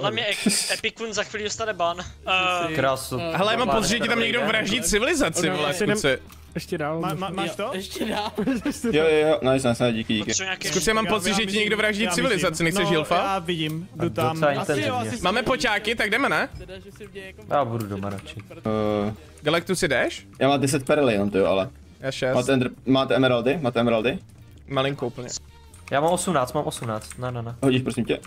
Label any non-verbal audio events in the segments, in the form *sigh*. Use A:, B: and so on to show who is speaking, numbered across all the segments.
A: Podle mě Ep- Epikun za chvíli dostane ban. Uh,
B: Krásu.
C: Ona
B: vlastně
C: asi
B: vole,
C: nem-
B: skuci.
C: Ještě dál.
D: Má, má, máš to?
E: Ještě dál. *laughs*
F: Jo, jo, jo, nice, nice, díky, díky.
B: Skuci, já mám pocit, že ti někdo vraždí
D: já
B: civilizaci, nechceš
D: no,
B: Hilfa?
D: já vidím, jdu tam. Asi jo,
B: intenzivně.
D: asi
B: Máme počáky, tak jdeme, ne?
E: Že jako...
B: Já budu doma radši.
F: Uh,
B: Galactus si jdeš?
F: já mám 10 perly jenom, to jo, ale.
B: Já 6.
F: Máte, máte emeraldy? Máte emeraldy?
B: Malinko úplně.
G: Já mám 18, mám 18, ne, ne, ne.
F: Hodíš prosím tě.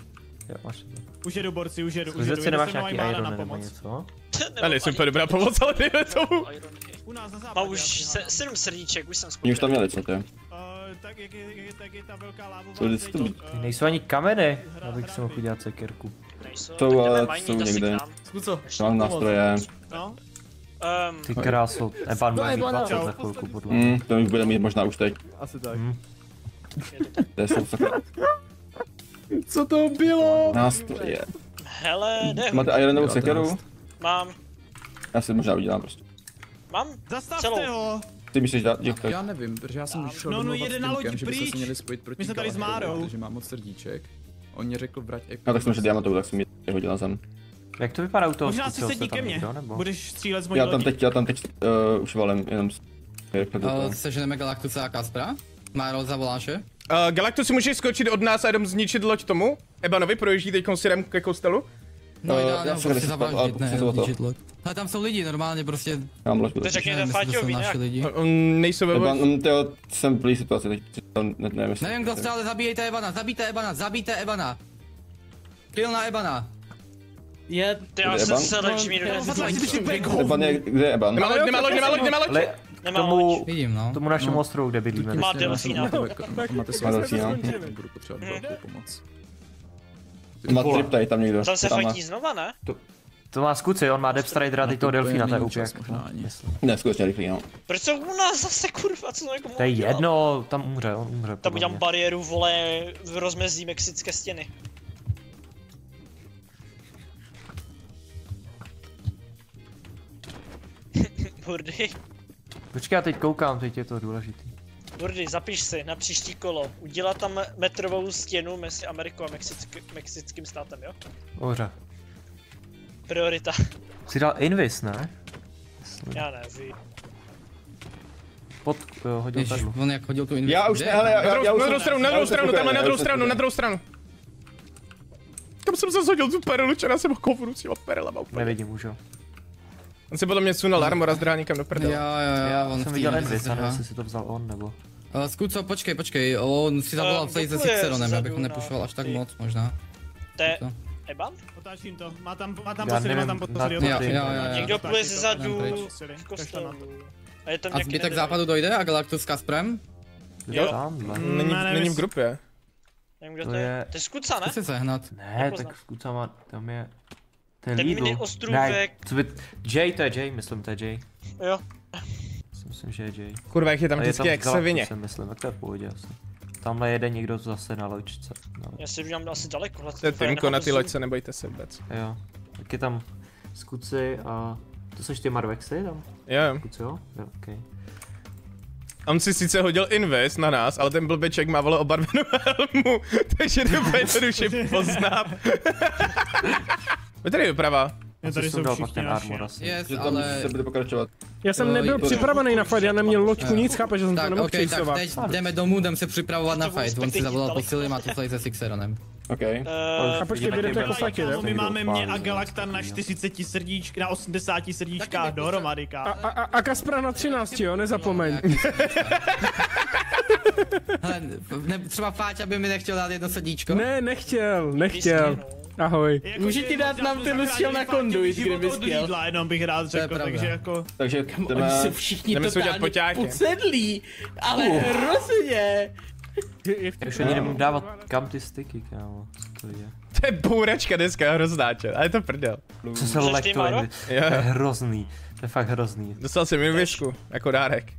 G: Jo, máš.
D: Už jedu borci, už jedu, už jedu. jedu
G: nemáš nějaký iron
D: na
G: nebo
D: pomoc.
G: něco? *laughs*
B: Já *laughs* nejsem úplně dobrá pomoc, ale dejme tomu. *laughs*
D: U nás na západě.
A: Už se, sedm srdíček, už jsem
F: Oni
A: spokojený.
F: už tam měli, co to je?
D: Uh, tak jak je, tak je ta velká lávová
F: Co
D: zeď,
F: to
D: eh,
G: Nejsou ani kameny, abych si mohl udělat sekerku.
A: Nejsou,
F: Jsou,
A: tak jdeme
F: ale jsou
A: asi
F: někde.
E: Zkuco.
F: Mám nástroje.
D: No,
A: Um,
G: Ty krásu, Evan bude mít
E: Ebana.
G: 20 za chvilku podle.
F: Hmm, to už bude mít možná už teď.
C: Asi tak.
F: To je sakra.
C: Co to bylo?
F: Nástroje.
A: hele, jde.
F: Máte ironovou sekeru?
A: Mám,
F: Já si možná udělám prostě.
A: mám
D: zastavte
A: celou.
D: ho!
F: Ty myslíš dát, že
H: Já nevím, protože já jsem šel
D: No, no, jede na loď
H: že bychom se měli spojit proti
D: My jsme tady s Márou.
H: protože mám moc srdíček. On mě řekl vrať Epic.
F: No tak jsem že diamantovou, tak jsem ji hodil na zem.
G: Jak to vypadá u toho
D: Možná si
G: zkusil
D: sedni
G: se tam
D: ke mně, budeš střílet z mojí
F: Já tam teď, já tam teď uh, už valem jenom.
E: Uh, seženeme Galaktusa a Kaspra? Máro zavoláše?
B: Uh, Galactus si můžeš skočit od nás a jenom zničit loď tomu? Ebanovi projíždí teď směrem ke kostelu?
E: No
F: Eh,
E: ideálně
F: já jsem
E: prostě zavraždit, ne, zničit loď. Ale tam jsou lidi, normálně prostě,
F: Já mám loď.
A: To řekněte Fáťovi, nějak.
E: lidi.
B: On nejsou ve
F: Eban, um, tyjo, jsem v blíž situaci, teď to ne, nevím, jestli...
E: Nevím kdo jste, ale zabíjejte Ebana, zabijte Ebana, zabijte Ebana. Kill na Ebana. Je...
A: Ty já jsem
F: Eban?
A: se leč míru
F: Eban je, kde je Eban?
B: Nemá loď, nemá loď, nemá loď, nemá loď!
G: K
A: Nemá
G: tomu.
E: Vidím no.
G: tomu našemu ostrovu, kde bydlíme.
A: Má delfína.
H: Máte
F: Má
H: svůj
F: delfína.
H: budu potřebovat velkou pomoc.
F: Má trip tady tam někdo.
A: Tam se fajtí znova, ne?
G: To má skuci, on má Depth Strider a teď toho delfína, to je úplně jak...
F: Ne, skutečně rychlý, no.
A: Proč jsou u nás zase kurva, co to jako
G: To je jedno, tam umře, on umře.
A: Tam udělám bariéru, vole, v rozmezí mexické stěny. *laughs* Hurdy,
G: Počkej, já teď koukám, teď je to důležitý.
A: Hurdy, zapiš si na příští kolo. Udělat tam metrovou stěnu mezi Amerikou a Mexick- mexickým státem, jo?
G: Dobře.
A: Priorita.
G: Jsi dal Invis, ne?
A: Já ne, vy.
G: Pod, jo, hodil
E: Ježiš,
G: perlu.
E: on jak hodil tu invis.
F: Já už ne, hele, já,
B: Na
F: já, já
B: na druhou stranu, na druhou stranu, tamhle na druhou stranu, na druhou stranu. Kam jsem se zhodil tu perlu, čera jsem ho kovru s těma perlama úplně.
G: Nevidím už, jo.
B: On si podle mě sunul armor a zdrá někam do
E: Jo,
B: prdele.
E: jo, jo,
G: Já
E: on
G: jsem viděl a nevím, jestli si to vzal on, nebo...
E: Uh, Skuco, počkej, počkej, on si zavolal
A: Eh,
E: celý se Sixeronem,
A: vzadu
E: abych ho nepušoval až tak moc možná.
A: To je
E: Co?
A: Eban?
D: Otáčím to, má tam, má tam
G: Já
D: posily, má tam posily.
A: Někdo pluje v
D: posily, kašle
A: kostelu. A tam
E: zbytek západu dojde a Galactus s Kasprem?
G: Kde
A: Jo.
G: tamhle?
B: Není,
D: Ne, nevím,
B: není v grupě.
A: Nevím, kdo
G: To
A: to je. To je Skuca, ne?
E: Chci se sehnat.
G: Ne, tak Skuca má, tam je... Ten
A: Ten
G: Lidl.
A: mini ostrůvek.
G: Ne, co by... Jay, to je Jay, myslím, to je Jay.
A: Jo.
G: Si Myslím, že je Jay.
B: Kurva, jak je tam vždycky jak se vině.
G: si myslím, to je v pohodě asi. Tamhle jede někdo zase na loďce. No,
A: Já si udělám asi daleko.
B: To je Timko, na ty loďce nebojte se vůbec.
G: jo. Tak je tam Skuci a... To seš ty Marvexy tam?
B: Jo, jo.
G: Skuci, jo? Jo, okej.
B: On si sice hodil invest na nás, ale ten blbeček má vole obarvenou *laughs* helmu, *laughs* takže to úplně jednoduše poznat. *laughs* Pojď tady doprava.
D: Je tady jsou všichni naši.
G: armor asi.
E: Yes,
F: Že tam
E: ale...
F: se bude pokračovat.
C: Já jsem nebyl
E: to-
C: připravený na fight, já neměl loďku, nic, chápeš, že jsem to
E: Tak,
C: nemohl
E: ok, tak
C: přisovat.
E: teď jdeme domů, jdem se připravovat na
A: To
E: fight. On si zavolal
A: daleko.
E: posily, má to celý se Sixeronem.
F: OK.
A: Eh,
C: A počkej, vyjdete
G: jak
C: jako
G: je
C: fight,
D: Kámo, my máme mě a
G: Fajn,
D: Galakta na
G: takový,
D: 40 srdíčk, na 80 srdíčkách dohromady,
C: A,
D: kámo.
C: a, a, a Kaspra na 13, jo, nezapomeň.
E: Hele, ne, třeba Fáťa by mi nechtěl dát jedno sedíčko.
C: Ne, nechtěl, nechtěl. Ahoj.
D: Jako,
E: Může
D: že
E: ti dát nám ten Luciel na konduit,
D: od
E: chtěl.
D: jídla, jenom bych rád
E: je
D: řekl, takže jako...
F: Takže
E: Oni
F: jdeme...
E: jsou všichni
B: Jdeme si udělat
E: totálně
B: poťáky.
E: posedlí, ale hrozně.
G: Já už ani nemůžu dávat kam ty styky, kámo. Co to je?
B: To je bouračka dneska, hroznáče, ale je to prdel.
G: Co se lektuje? To je
B: Jo,
G: hrozný. To je fakt hrozný.
B: dostal jsem invisku, jako dárek.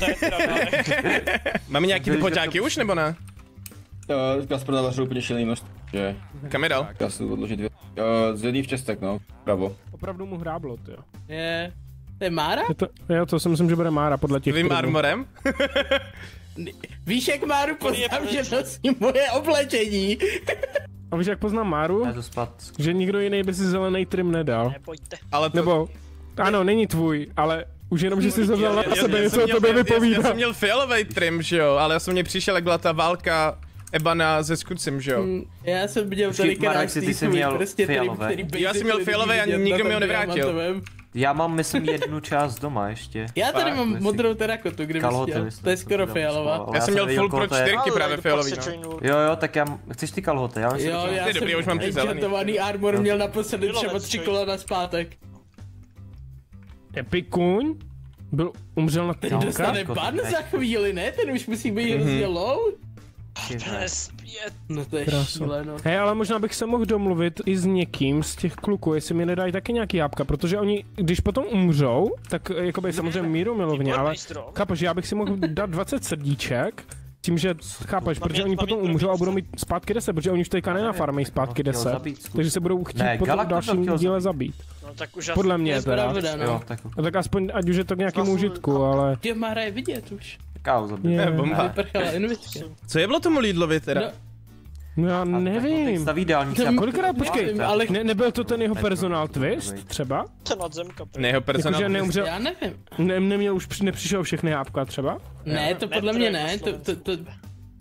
A: to je teda
B: Máme nějaký ty poťáky
G: to-
B: už, nebo ne?
F: Uh, Kasper navařil úplně šílený množství, že...
B: Kam je dal?
F: Já si odložit dvě. Uh, zjedý v čestek, no. Pravo.
C: Opravdu mu hráblo, jo.
E: Je. To je Mára?
C: Je to, jo, to si myslím, že bude Mára podle těch
B: Tvým
C: trubů.
B: armorem? *laughs*
E: Víš, jak Máru poznám, že
A: pryč.
E: nosí moje oblečení.
C: A víš, jak poznám Máru?
I: To.
C: Že nikdo jiný by si zelený trim nedal.
A: Nebojte.
B: Ale to...
C: Nebo, ano, není tvůj, ale už jenom, že jsi to vzal na sebe, něco
B: jsem
C: o
B: měl-
C: tobě
B: já- Já,
C: vypovídá.
B: jsem měl fialový trim, že jo, ale já jsem mě přišel, jak byla ta válka Ebana se Skucem, že jo.
J: Mm, Já jsem viděl tady krásný
I: ty jsi měl
J: prostě
I: fialové.
J: který
B: Já jsem měl fialové a nikdo mi ho nevrátil.
I: Já mám, myslím, jednu část doma ještě.
J: Já tady
B: Fakt?
J: mám
I: Myslím.
J: modrou terakotu, kdybych
I: Kalhoty,
J: chtěl.
I: myslím,
J: To je
I: jsem
J: skoro fialová.
I: ale
B: Já jsem měl full pro čtyřky právě fialový, no.
I: Jo, jo, tak já... Chceš ty kalhoty? Já myslím,
J: Jo, já
B: Ty
J: jsem
B: dobrý, už mám ty zelený.
J: enchantovaný armor měl naposledy třeba tři kola na zpátek.
C: Epikuň byl, umřel na
J: Ten
C: týmka?
J: dostane
I: Jako
J: ban za chvíli, ne? Ten už musí být hrozně low.
A: Zpět.
J: No to je
C: Krása.
J: šíleno.
C: Hej, ale možná bych se mohl domluvit i s někým z těch kluků, jestli mi nedají taky nějaký jábka, protože oni, když potom umřou, tak eh, jakoby samozřejmě míru milovně, ale chápeš, já bych si mohl dát 20 srdíček, tím, že chápeš,
A: Mám
C: protože oni potom umřou a budou mít zpátky 10, protože oni už teďka nenafarmejí zpátky
I: chtěl
C: 10,
I: zabít, zkus.
C: takže se budou chtít
I: Ne,
C: potom v dalším díle zabít.
A: No tak už
C: Podle
J: To
C: mě
J: je
C: teda.
J: pravda, no.
I: Jo, tak
C: No tak aspoň, ať už je to k nějakému užitku, ale...
J: Tě Mara je vidět už.
I: Zabít.
C: Je.
B: Ne, bomba.
J: Vyprchala invitka.
B: Co je bylo tomu Lidlovi teda?
J: No,
C: No já nevím.
I: Staví dálnice. A-
C: Kolikrát, počkej,
J: Nevím, ale-
C: ne, nebyl to ten jeho
I: to-
C: twist třeba?
A: To nadzemka.
B: Ne, jeho personál.
C: Jakože neumřel,
J: já nevím.
C: ne, neměl už, při- nepřišel všechny jábka třeba?
J: Ne, to podle mě ne. To, to, to,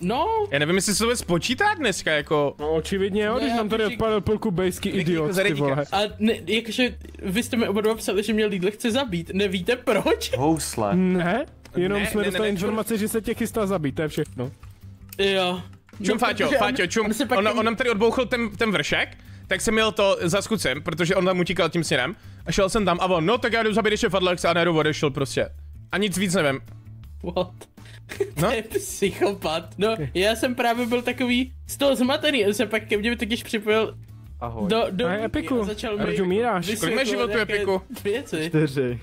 J: no,
B: Já nevím, jestli se to vůbec počítá dneska, jako...
C: No očividně jo,
J: No,
C: když nám tady
J: bych-
C: odpadl půlku bejský idiot, ty vole.
J: a ne, jakože vy jste mi oba dva psali, že mě Lidl chce zabít. Nevíte proč?
I: Housle.
C: Ne, jenom
B: Ne,
C: jsme
B: ne, ne,
C: dostali
B: ne,
C: informaci, že se tě chystá zabít, to je všechno.
J: Jo.
B: Čum,
J: No,
B: Fáťo, Fáťo, čum,
J: on
B: on, on nám tady odbouchl ten, ten vršek, tak jsem měl to za skucem, protože on tam utíkal tím směrem. A šel jsem tam a on, no tak já jdu zabít ještě Fadlex a Neru odešel prostě. A nic víc nevím.
J: What? *laughs*
B: No.
J: To je psychopat. No, já jsem právě byl takový z toho zmatený, on se pak ke mně totiž připojil
K: Ahoj.
J: do, do
C: A je Epiku.
J: a začal mi
C: Proč umíráš?
B: Kolik
J: vysvětlovat
B: Epiku?
J: Věci.
K: Čtyři.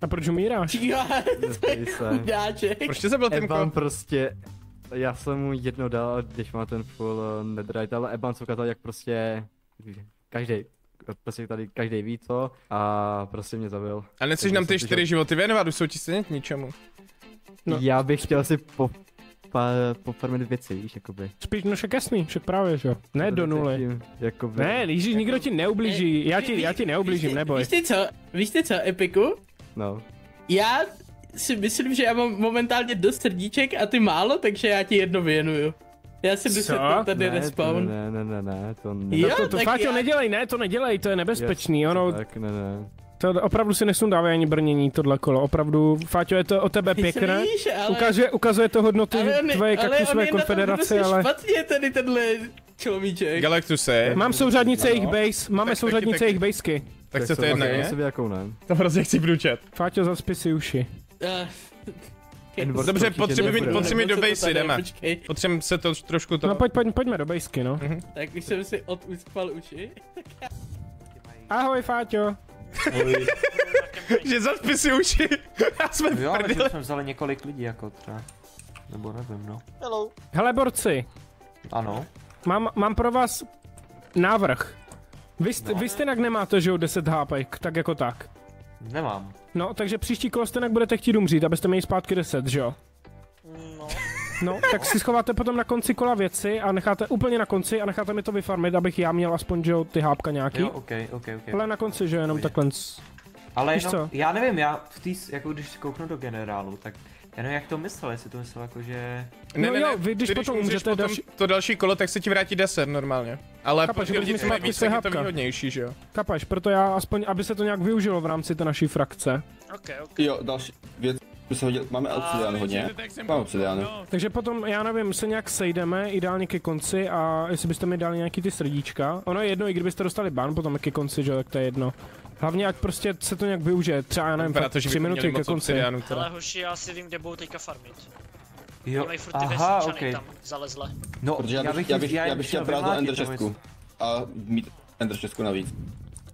C: A proč umíráš?
J: To chudáček.
B: Proč tě zabil
K: Eban
B: Timko?
K: prostě, já jsem mu jedno dal, když má ten full uh, netherite, ale Eban se ukázal, jak prostě každý, prostě tady každý ví co a prostě mě zabil.
B: A nechceš nám ty čtyři životy věnovat, už jsou ti stejně k ničemu.
C: No.
K: Já bych chtěl si po, pa, pofarmit věci, víš, jakoby.
C: Spíš, no však jasný, však právě, že jo. Ne do nuly.
K: Tím, Jakoby.
C: Ne, Ježíš, nikdo ti neublíží, já ti, já ti neublížím,
J: Víš ty-
C: neboj.
J: Víš ty co, víš ty co, Epiku?
K: No.
J: Já si myslím, že já mám momentálně dost srdíček a ty málo, takže já ti jedno věnuju. Já si to tady
K: ne, to
J: respawn.
K: ne, ne, ne, ne, to ne.
J: Jo,
C: No to, to
J: tak
C: Fáťo,
J: já-
C: nedělej, ne, to nedělej, to je nebezpečný, ono,
K: Tak ne, ne.
C: to opravdu si nesundává ani brnění tohle kolo, opravdu, Fáťo, je to o tebe pěkné,
J: Myslíš, ale...
C: ukazuje, ukazuje to
J: on,
C: tvoje
J: ale on
C: kaktusové
J: je na tom
C: konfederace, ale...
J: špatně tady tenhle človíček.
B: Galactuse,
C: Mám souřadnice jejich base, máme
B: Tak-
C: souřadnice jejich basky.
B: Tak se to
K: jsem-
B: jedna
K: já
B: je?
K: jsem jakou ne.
B: To hrozně chci průčet.
C: Fáťo, zaspí si uši.
K: Envor
B: Dobře, potřebuji potřebuji mít do basey, jdeme. Potřebujeme se to trošku to...
C: No pojď, pojď, pojďme do basky, no.
J: tak už jsem si oduspal uši. *laughs*
C: Ahoj, Fáťo. *laughs*
B: že zaspí si uši. *laughs* Já jsme v
I: Jo, ale že
B: prdele.
I: jsme vzali několik lidí jako třeba. Nebo nevím, no.
A: Hello.
C: Hele, borci,
I: Ano.
C: mám, mám pro vás návrh. Vy, jste, vy stejně nemáte, že jo, 10 HP, tak jako tak.
I: Nemám.
C: No, takže příští kolo stejně budete chtít umřít, abyste měli zpátky 10, že jo?
A: No.
C: No, tak si schováte potom na konci kola věci a necháte úplně na konci a necháte mi to vyfarmit, abych já měl aspoň, že jo, ty hápka nějaký.
I: Jo, ok, ok, ok.
C: Ale na konci, že jo, jenom takhle.
I: Ale
C: víš
I: jenom,
C: co?
I: já nevím, já v tý, jako když kouknu do generálu, tak já nevím, jak to myslel, jestli to myslel jako, že...
C: No jo, vy když
B: ty
C: potom umřete
B: potom
C: další-
B: to další kolo, tak se ti vrátí 10 normálně. Ale víc,
C: zpátky
B: tak je to výhodnější, že jo?
C: Kapeš, proto já aspoň, aby se to nějak využilo v rámci té naší frakce.
A: Ok, ok.
F: Jo, další věc, by se hodil, máme obsidian hodně. Máme obsidian.
C: Takže potom, já nevím, se nějak sejdeme, ideálně ke konci a jestli byste mi dali nějaký ty srdíčka. Ono je jedno, i kdybyste dostali ban potom ke konci, že jo, tak to je jedno. Hlavně, ať prostě se to nějak využije, třeba já nevím,
B: Vypadá
C: fakt
B: to, že
C: tři minuty ke konci.
B: obsidianu teda.
A: hoši, já si vím, kde budou teďka farmit.
I: Jo,
A: Mají furt ty
I: aha,
A: vesničany
I: ok.
A: tam zalezle.
I: No,
F: Protože já bych, já bych, já bych chtěl brát do Ender chestku. A mít Ender chestku navíc.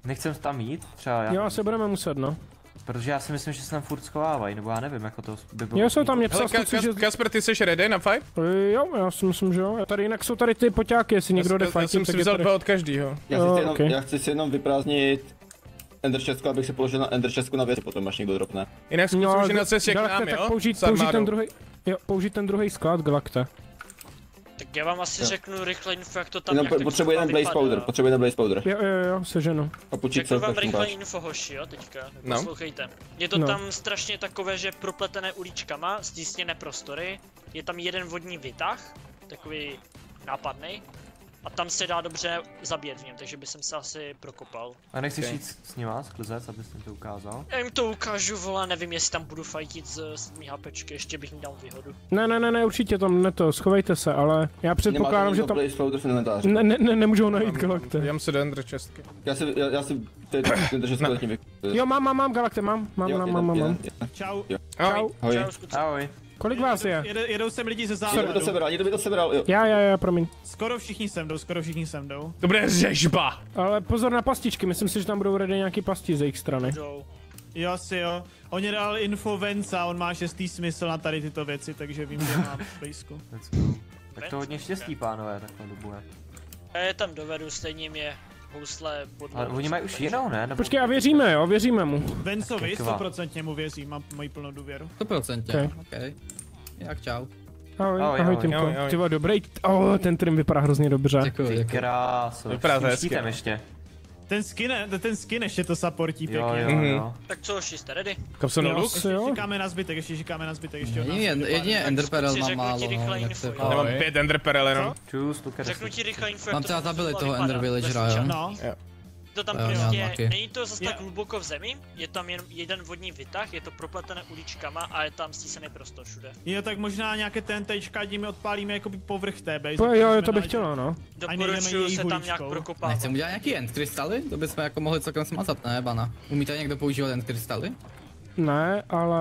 I: Nechcem tam jít, třeba já,
C: Jo, asi budeme muset, no.
I: protože já si myslím, že se tam furt schovávají, nebo já nevím, jako to by bylo...
C: Jo, jsou tam mě
B: Hele,
C: psal,
B: Ka-
C: kluci, že...
B: Kas- Kasper, ty jsi ready na fight?
C: Eh, Jo, já si myslím, že jo. Tady jinak jsou tady ty poťáky, jestli někdo jde
B: já, já jsem si vzal dva od každýho.
F: Já,
C: Jo,
F: si jenom, já chci si jenom vyprázdnit Ender chestku, abych si položil na Ender chestku na věci, potom až někdo dropne.
B: Jinak zkus
C: No,
B: už na cestě k nám,
C: tak
B: jo?
C: použít, použít ten druhý, jo, použít ten druhý sklad Galakta.
A: Tak já vám asi
F: Jo.
A: řeknu rychle info, jak to tam
F: Jenom
A: jak
F: potřebuje jeden Blaze. Powder, potřebuje jeden Blaze Powder.
C: Jo, jo, jo, seženu.
F: A počít
A: Řeknu vám rychle
F: máš.
A: info hoši, jo, teďka.
B: No.
A: Poslouchejte. Je to
C: No.
A: tam strašně takové, že propletené uličkama, stísněné prostory. Je tam jeden vodní vytah, takový nápadný. A tam se dá dobře zabít v něm, takže by jsem se asi prokopal.
I: A nechceš
B: Ok.
I: jít s nima, sklizec, abys jim to ukázal?
A: Já jim to ukážu, vole, nevím, jestli tam budu fajtit s, s mý HPčky, ještě bych jim dal výhodu.
C: Ne, ne, ne, ne, určitě tam ne to, schovejte se, ale já předpokládám, že tam... Ne, ne, ne, nemůžou najít galakte.
B: Dám si do Ender chestky.
F: Já si, já, já si, ty, letím vy.
C: Jo, mám, mám, mám galakte, mám, mám, mám, mám, mám.
D: Čau.
C: Čau.
F: Ahoj.
A: Čau.
I: Ahoj.
C: Kolik vás je?
D: Jede, jedou sem lidi ze
F: Někdo by to
D: západu.
F: sebral, někdo by to sebral, jo.
C: Já, já, já, promiň.
D: Skoro všichni sem jdou, skoro všichni sem jdou.
B: To bude řežba!
C: Ale pozor na pastičky, myslím si, že tam budou ready nějaký pasti z jejich strany.
A: Jdou.
D: Jo, asi jo. On je dal info Venca, on má šestý smysl na tady tyto věci, takže vím, že mám blízko.
I: Tak to hodně štěstí, pánové, takhle dobu je.
A: A je tam dovedu, stejně mě housle podle.
I: Ale oni mají už jinou, ne? Nebo...
C: Počkej, a věříme, jo, věříme mu.
D: Vencovi
I: Kekva.
D: 100% mu věřím, mám moji plnou důvěru.
E: 100%,
C: Ok.
E: okay. Jak čau.
C: Ahoj,
I: Ahoj,
C: ahoj,
I: ahoj.
C: Timko.
B: Ahoj, ahoj.
C: Ty vole, dobrý, oh, ten trim vypadá hrozně dobře.
E: Děkuji, děkuji.
I: kráso.
B: Vypadá to hezky,
I: ještě.
D: Ten skin, ten skin ještě to supportí
I: Jo,
D: pěkně.
I: jo,
B: Mhm.
I: jo.
A: Tak co, jste ready?
C: Jo.
B: naluk?
C: Asi
D: Ještě
C: jo.
D: čekáme na zbytek, ještě čekáme na zbytek, ještě od nás.
E: Jedině, jedině
A: Tak
E: Ender Pearl
A: zkusí
E: mám
A: řeknu
E: málo,
A: ti rychle
E: no, se
A: jo.
B: Já mám pět Ender Pearl jenom.
I: Čus.
A: Řeknu ti rychle info,
E: Mám
A: jak to
E: třeba
A: zhruba
E: toho Ender Villagera, jo?
D: No,
A: To tam
E: Jo, já
A: prostě, není to zase tak hluboko v zemi, je tam jen jeden vodní vytah, je to propletené uličkama a je tam stísený prostor všude.
D: jo, tak možná nějaké TNTčka tím potválíme jako by té base.
C: Po, jo, jo, to bych chtěla, no.
A: Doporučuju se tam nějak prokopávat.
E: Nechcem udělat nějaký end krystaly? To bychom jako mohli celkem smazat, ne, bana? Umíte někdo používat end krystaly?
C: Ne, ale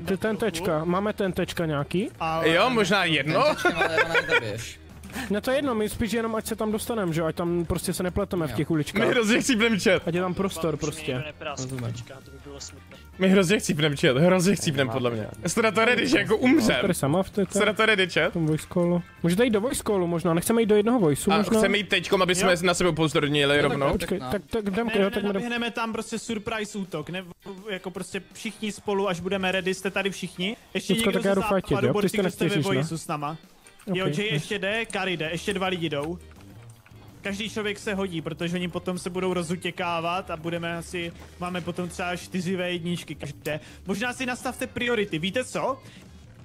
C: ty tentečka, máme tentečka nějaký?
D: Ale-
B: Jo, možná jedno?
E: Tentečkem ale
C: Ne, to je jedno, my spíš jenom ať se tam dostaneme, že jo, ať tam prostě se nepleteme v
E: Jo.
C: těch
B: My
C: uličkách.
B: hrozně chcípnem čet.
C: Ať je tam prostor prostě.
A: to by bylo smutné.
B: My hrozně chcípnem čet, hrozně chcípnem podle mě. Jste na to ready, že jako umřem?
C: Tady sama v té
B: Jste na to ready, chat?
C: tom voice callu. Můžete jít do voice callu možná, nechceme jít do jednoho voiceu
B: A
C: možná?
B: chceme jít teďkom, aby jsme na sebe upozornili rovnou?
C: Počkej,
E: No.
C: tak, tak jdem, jo, tak
D: tam prostě surprise útok, ne, jako prostě všichni spolu, až budeme ready, jste tady všichni. Ještě někdo
C: tak já
D: ze
C: jdu fightit,
D: západu,
C: jo? Ty jste
D: ve
C: ne?
D: voicu s náma. Jo,
C: Ok,
D: Jay ještě jde, Kari jde, ještě dva lidi jdou. Každý člověk se hodí, protože oni potom se budou rozutěkávat a budeme asi, máme potom třeba čtyři V1 každé. Možná si nastavte priority, víte co?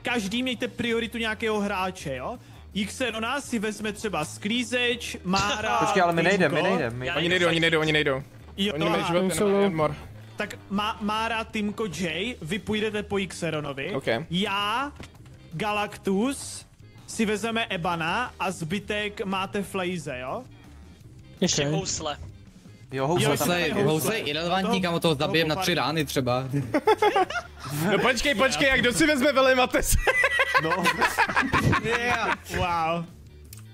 D: Každý mějte prioritu nějakého hráče, jo? Xenona si vezme třeba sklízeč, Mára, *laughs*
I: Počkej, ale my nejdeme, my nejdeme. My...
B: Oni nejdou, oni nejdou, oni nejdou.
D: Jo,
B: Oni mají život jenom mor.
D: Tak má, Mára, Timko, Jay, vy půjdete po Xeronovi.
B: OK.
D: Já, Galactus, si vezeme Ebana a zbytek máte Flaze, jo?
A: Ještě
C: Ok.
A: housle.
I: Jo, housle
D: Jo,
I: tam.
E: Housle,
D: housle.
E: housle je irrelevantní, kam toho zabijem na tři rány třeba. *laughs*
B: No počkej, počkej, jak kdo si vezme velimates? *laughs*
D: Wow.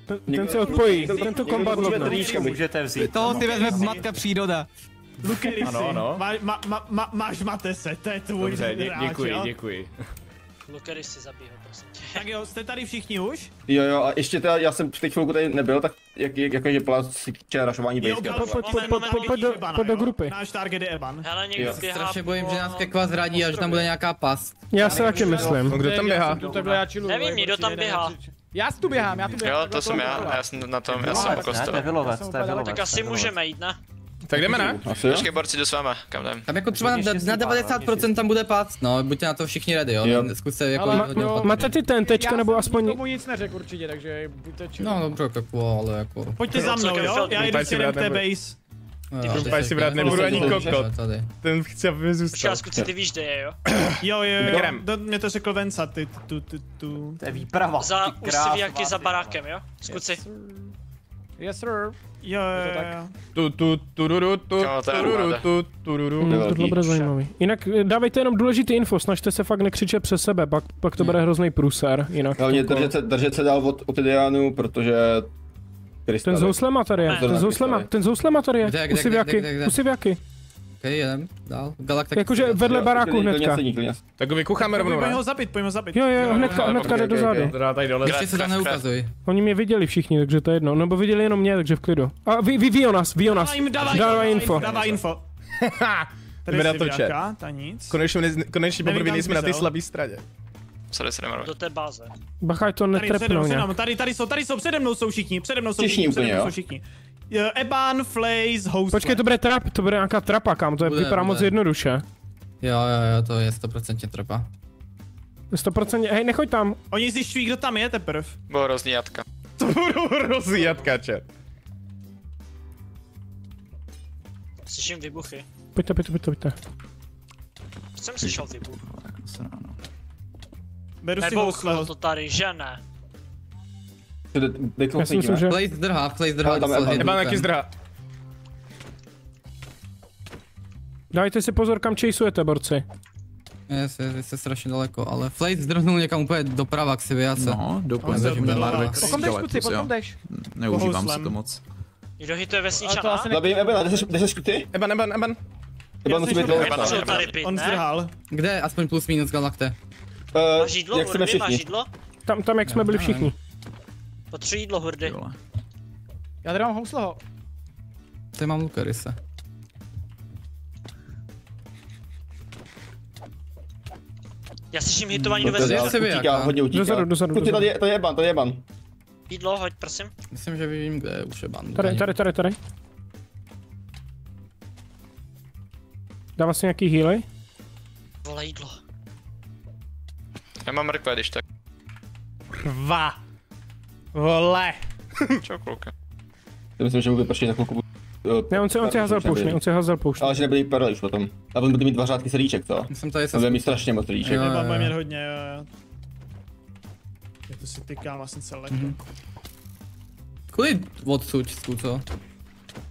C: Ten, ten se odpojí, tento kombat
F: Můžeme
C: lobne.
F: trička,
I: Můžete vzít.
E: Toho si vezme matka příroda.
D: Lukery
B: Ano, ano.
D: Má, má, má, má, máš Matese, to je tvůj hráč, jo?
B: děkuji.
A: Lukery si zabij ho, prosím tě.
D: Tak jo, jste tady všichni už?
F: Jo, jo, a ještě teda, já jsem teď chvilku tady nebyl, tak jak, jak, jak je plán si rašování
D: Jo,
F: base
D: Gal,
C: pojď, pojď, pojď, pojď, pojď do- pojď do
D: jo?
C: grupy.
D: Náš target je Eban.
A: Hele, někdo
F: Jo.
A: běhá
E: Strašně bojím,
A: po-
E: že nás Kekva zradí a že tam bude nějaká past.
C: Já se taky myslím.
B: Kdo tam běhá?
A: Nevím, někdo tam běhá.
L: Já tu běhám, já tu běhám.
M: Jo, to jsem já, já jsem na tom, já jsem u kostela.
A: Tak asi můžeme jít, ne?
B: Tak jdeme na?
F: Asi jo?
M: Počkej, borci, jdu s váma, kam jdem?
E: Tam jako třeba na, na
I: pánové,
E: 90% tam bude past. No, buďte na to všichni ready, jo. Ne- Zkuste jako
L: Ale no.
C: Máte ty tentečka nebo aspoň...
L: Tomu nic neřekl určitě, takže buďte chill.
E: No dobře, Kekvo, ale jako...
D: Pojďte za mnou, jo? Já jdu
B: si
D: k té
B: vrát
D: base.
A: Ty
B: si brát nebudu ani kokot.
E: tady.
B: Ten chce, aby zůstal.
A: Počkej, ty víš, kde je, jo?
D: Jo, jo, jo,
B: Jdem.
D: to, mě to řekl Venca, ty, tu, tu, tu.
I: To je výprava.
A: Za úsivěky za barákem, jo? Skuci.
L: Yes sir.
D: Jo, jo, jo.
B: Tu, tu, tururu, tu,
M: to je
B: tururu,
M: armáda.
B: tu, tururu.
C: Hmm,
F: velký.
C: tohle bude zajímavý. Jinak eh, dávejte jenom důležitý info, snažte se fakt nekřičet přes sebe, pak, pak to bude hrozný průser, jinak.
F: Hlavně
C: jako-
F: držet se, držet se dál od Obsidianu, protože...
C: Ten
F: Krystaly.
C: s houslema tady je, ten s houslema, ten s houslema tady je,
E: Kde, kde,
C: usivěky,
E: kde, kde, kde?
C: usivěky.
E: Ok, jedem, dál. Galaktik.
C: Jakože vedle baráku hnedka.
B: Tak ho vykucháme rovnou,
D: Pojďme ho zabít, pojďme ho zabít.
C: Jo, jo, hnedka, hnedka jde dozadu.
E: Ještě se tam neukazuj.
C: Oni mě viděli všichni, takže to je jedno. Nebo viděli jenom mě, takže v klidu. A ví, ví, ví o nás, ví o nás.
D: Dává
C: Dávaj info.
D: Dává info. *laughs*
B: Jdeme na to, chat.
D: Nic.
B: Konečně, poprvé nejsme na té slabé straně.
M: Sorry, sorry.
A: Do té báze.
C: Bacha, to netrepnou nějak.
D: tady, tady jsou, tady jsou, přede mnou jsou všichni, přede mnou jsou
F: Všichni
D: všichni, přede
F: úplně,
D: mnou jsou všichni. Je, Eban, Flaze, Host.
C: Počkej, to bude trap, to bude nějaká trapa, kam, to je,
E: Bude,
C: vypadá moc
E: bude.
C: jednoduše.
E: Jo, jo, jo, to je 100% trapa.
C: 100%, hej, nechoď tam.
D: Oni zjišťují, kdo tam je teprv.
M: Bylo hrozný jatka.
B: To budou hrozný jatkače.
A: Slyším vybuchy.
C: Pojďte, pojďte, pojďte, pojďte.
A: Jsem slyšel vybuch.
D: Beru si Host.
A: to tady, že ne?
C: Já si myslím, že...
E: Blaze zdrhá, Blaze zdrhá,
F: Eban
E: lootem.
B: taky zdrhá.
C: Dajte si pozor, kam chaseujete, borci.
E: Yes, yes, jste strašně daleko, ale Flade zdrhnul někam úplně doprava k Siviace.
N: No,
D: se
N: zatím ten
D: oddělá.
N: Larvix.
L: Po kom jdeš,
N: Dělej
L: kluci, po
N: plus,
L: kom
N: jo.
L: jdeš?
N: Neužívám si to moc.
A: Kdo hituje vesničana?
F: Zabijím Ebena, 10 10 škuty?
B: Eban, Eban, Eban.
F: Eban musí být dlouho.
D: On zdrhal.
E: Kde? Aspoň plus minus galakte.
F: Uh,
A: Má židlo,
F: jak jsme všichni?
C: Tam, tam, jak jsme byli všichni.
A: Potřebuji jídlo, hurdy.
L: Já tady mám housleho.
E: Tady mám Lucarise.
A: Já slyším hitování do vesnice.
E: Vesnice.
F: dál, utíká, hodně utíká.
C: Dozadu, dozadu, dozadu.
F: tady je, to je Eban, to je Eban.
A: Jídlo, hoď, prosím.
E: Myslím, že vím, kde je už je band.
C: Tady, tady, tady, tady. Dává si nějaký healy?
A: Vole, jídlo.
M: Já mám mrkve, když tak.
B: Dva. Vole. *laughs*
M: Čau, kluka.
F: Já myslím, že mu vyprší za chvilku. eh,
C: Ne, on si, on si hazel pouštně, on si hazel pouštně.
F: Ale že nebyli perly už potom. A on bude mít dva řádky srdíček, co?
E: Jsem tady se
F: On bude mít strašně moc srdíček.
E: Jo, jo,
D: mít hodně, jo, jo. Já to si tykám vlastně celé.
E: Mhm. Kvůli odsud, co?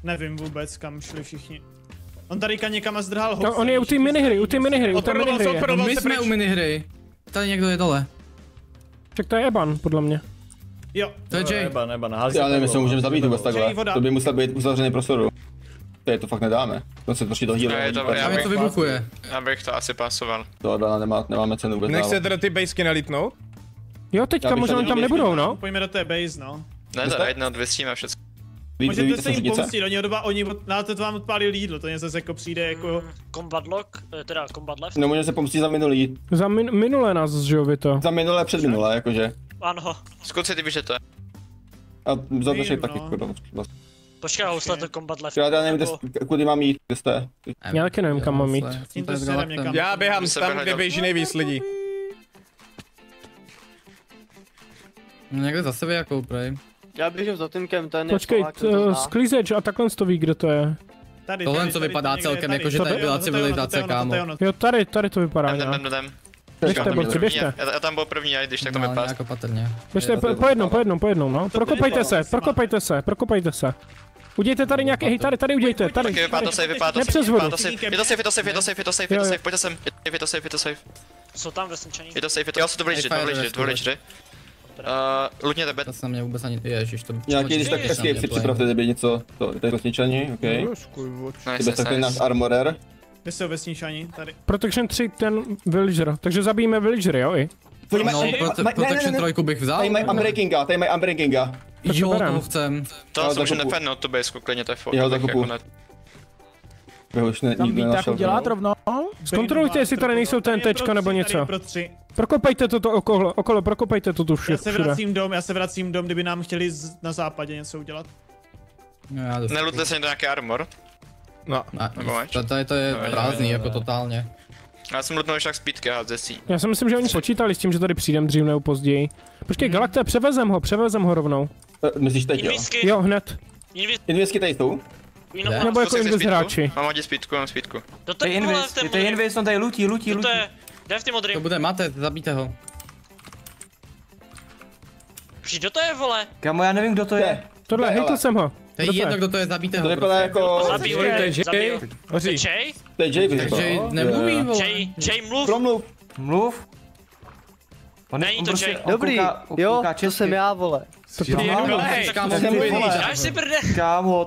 D: Nevím vůbec, kam šli všichni. On tady někam zdrhal
C: No, on je u té minihry, u té minihry, u té minihry
E: My
D: se
E: jsme u minihry. Tady někdo je dole.
C: Ček, to je Eban, podle mě.
D: Jo,
E: To je Jay.
G: Neba, neba, nahází
F: Já nevím, jestli ho můžeme zabít vůbec takhle.
D: voda.
F: To by musel být uzavřený prostoru. To to fakt nedáme. To se prostě dohýlí.
M: Ne, je to- já bych-
E: vybuchuje.
M: Já bych to asi pasoval.
F: To Ebena nemá, nemáme cenu vůbec dávat.
B: Nechcete ty bejsky nalítnout?
C: Jo, teďka možná oni tam nebudou, no.
D: pojďme do té base, no.
M: Ne, to jedno, vystříme všechno.
D: Můžete se jim pomstit, oni doba, oni, na to vám odpálili jídlo, to něco jako přijde jako...
A: Combat lock, eh, teda combat left.
F: No můžeme se pomstit za minulý.
C: Za min- minulé nás, že jo, vy to.
F: Za minulé, před minulé, jakože.
A: Ano.
M: Zkus ty víš, že to je.
F: A za dnešek
D: Vím,
F: taky
D: no.
F: skoro. vlastně.
A: Počkej, housle to combat left.
F: Já nevím, kde,
A: Jako-
F: jste- kudy mám jít, kde jste.
C: Já taky nevím, kam mám jít.
B: Já běhám
M: Se
B: tam, kde běží nejvíc lidí.
E: Někde za sebe jako prej.
G: Já běžím za Tymkem, ten je
C: Počkej,
G: zná.
C: sklízeč a takhle to ví, kde to je.
D: Tady,
E: Tohle,
D: tady,
E: co vypadá
D: tady,
E: celkem
D: tady,
E: jako, že
D: tady,
E: tady byla civilizace,
D: to je ono,
E: kámo.
D: to je ono.
C: Jo, tady, tady to vypadá
M: Jdem, jdem, jdem.
C: Běžte, borci, běžte.
M: Já, já tam byl první, a když tak to
E: No,
M: vypadá.
E: nějak opatrně.
C: Běžte po, po jednom, po jednom, po jednom, no. Prokopejte se, prokopejte se, prokopejte se. Udějte tady nějaký, hej, tady, tady udějte, tady.
M: Taky vypadá to safe, vypadá to safe, vypadá to safe. Je to safe, je to safe, je to safe, je to safe, je to safe, pojďte sem. Je- Je to safe, je to safe.
A: Jsou tam vesničaní?
M: Je to safe, je to, já se to vylíčit,
E: Fire
M: vylíčit,
E: rescue,
M: vylíčit. Uh, lutněte bed.
E: To se na mě vůbec ani... Ježiš, to...
F: Nějaký, když tak escape si připravte, kdyby něco, to, to je rozničení, ok.
M: Nice,
F: Ty takový
M: nice,
F: náš
M: nice.
F: armorer.
D: Kde jsou vesničani? Tady.
C: Protection 3, ten villager, takže zabijeme villagery, jo i.
F: Oni
E: No,
F: mají-
E: prote-
F: ne,
E: Protection
F: ne,
E: trojku bych vzal.
F: Tady mají Unbreakinga, tady mají Unbreakinga.
E: Jo,
C: berem.
E: to chcem.
M: To
F: Já
M: se můžeme
F: zakupu.
M: defendnout, to base, klidně to je fakt.
F: Já
M: to
F: Já už ne,
L: Tam víte, jak udělat rovno.
C: Zkontrolujte, jestli tady nejsou
D: pro
C: TNTčka nebo něco. Prokopejte toto okolo, okolo, prokopejte to tu
D: Já
C: vše,
D: se
C: všude.
D: vracím dom, já se vracím dom, kdyby nám chtěli na západě něco udělat.
E: Jo, já dost-
M: Nelutli se někdo nějaký armor?
B: No.
E: Ne,
M: máš?
E: to, to, to je
M: No,
E: prázdný, jako totálně.
M: Já jsem lutnul však speedky a zesí.
C: Já si myslím, že oni počítali s tím, že tady přijdem dřív nebo později. Počkej, Galakte, převezem ho, převezem ho rovnou.
F: Eh, Myslíš teď jo?
C: Jo, hned.
A: invis,
F: Invisky tady jsou?
E: Ne.
C: Nebo jako invis hráči.
M: Mám hodně speedku, mám
A: do
G: To je invis, to je invis, on tady lutí, lutí,
A: Kdo to
G: lutí.
A: je? Jde v té modrý.
E: To bude mate, zabijte ho.
A: Přijď do té vole.
G: Kámo, já nevím, kdo to je.
C: Tohle, hejtl jsem ho.
E: To je jedno,
C: je?
E: kdo to je, zabijte
F: To vypadá
E: prostě.
F: jako...
A: Zabij ho,
B: to je Jay.
A: ho.
B: Hoří.
A: Jay?
F: To je Jay
E: Takže nemluví, vole.
A: Jay, Jay, mluv.
F: Promluv.
G: Mluv. On,
A: Není to
G: prostě,
A: Jay.
L: Dobrý, jo, to jsem já, vole.
E: Kámo.
A: Já si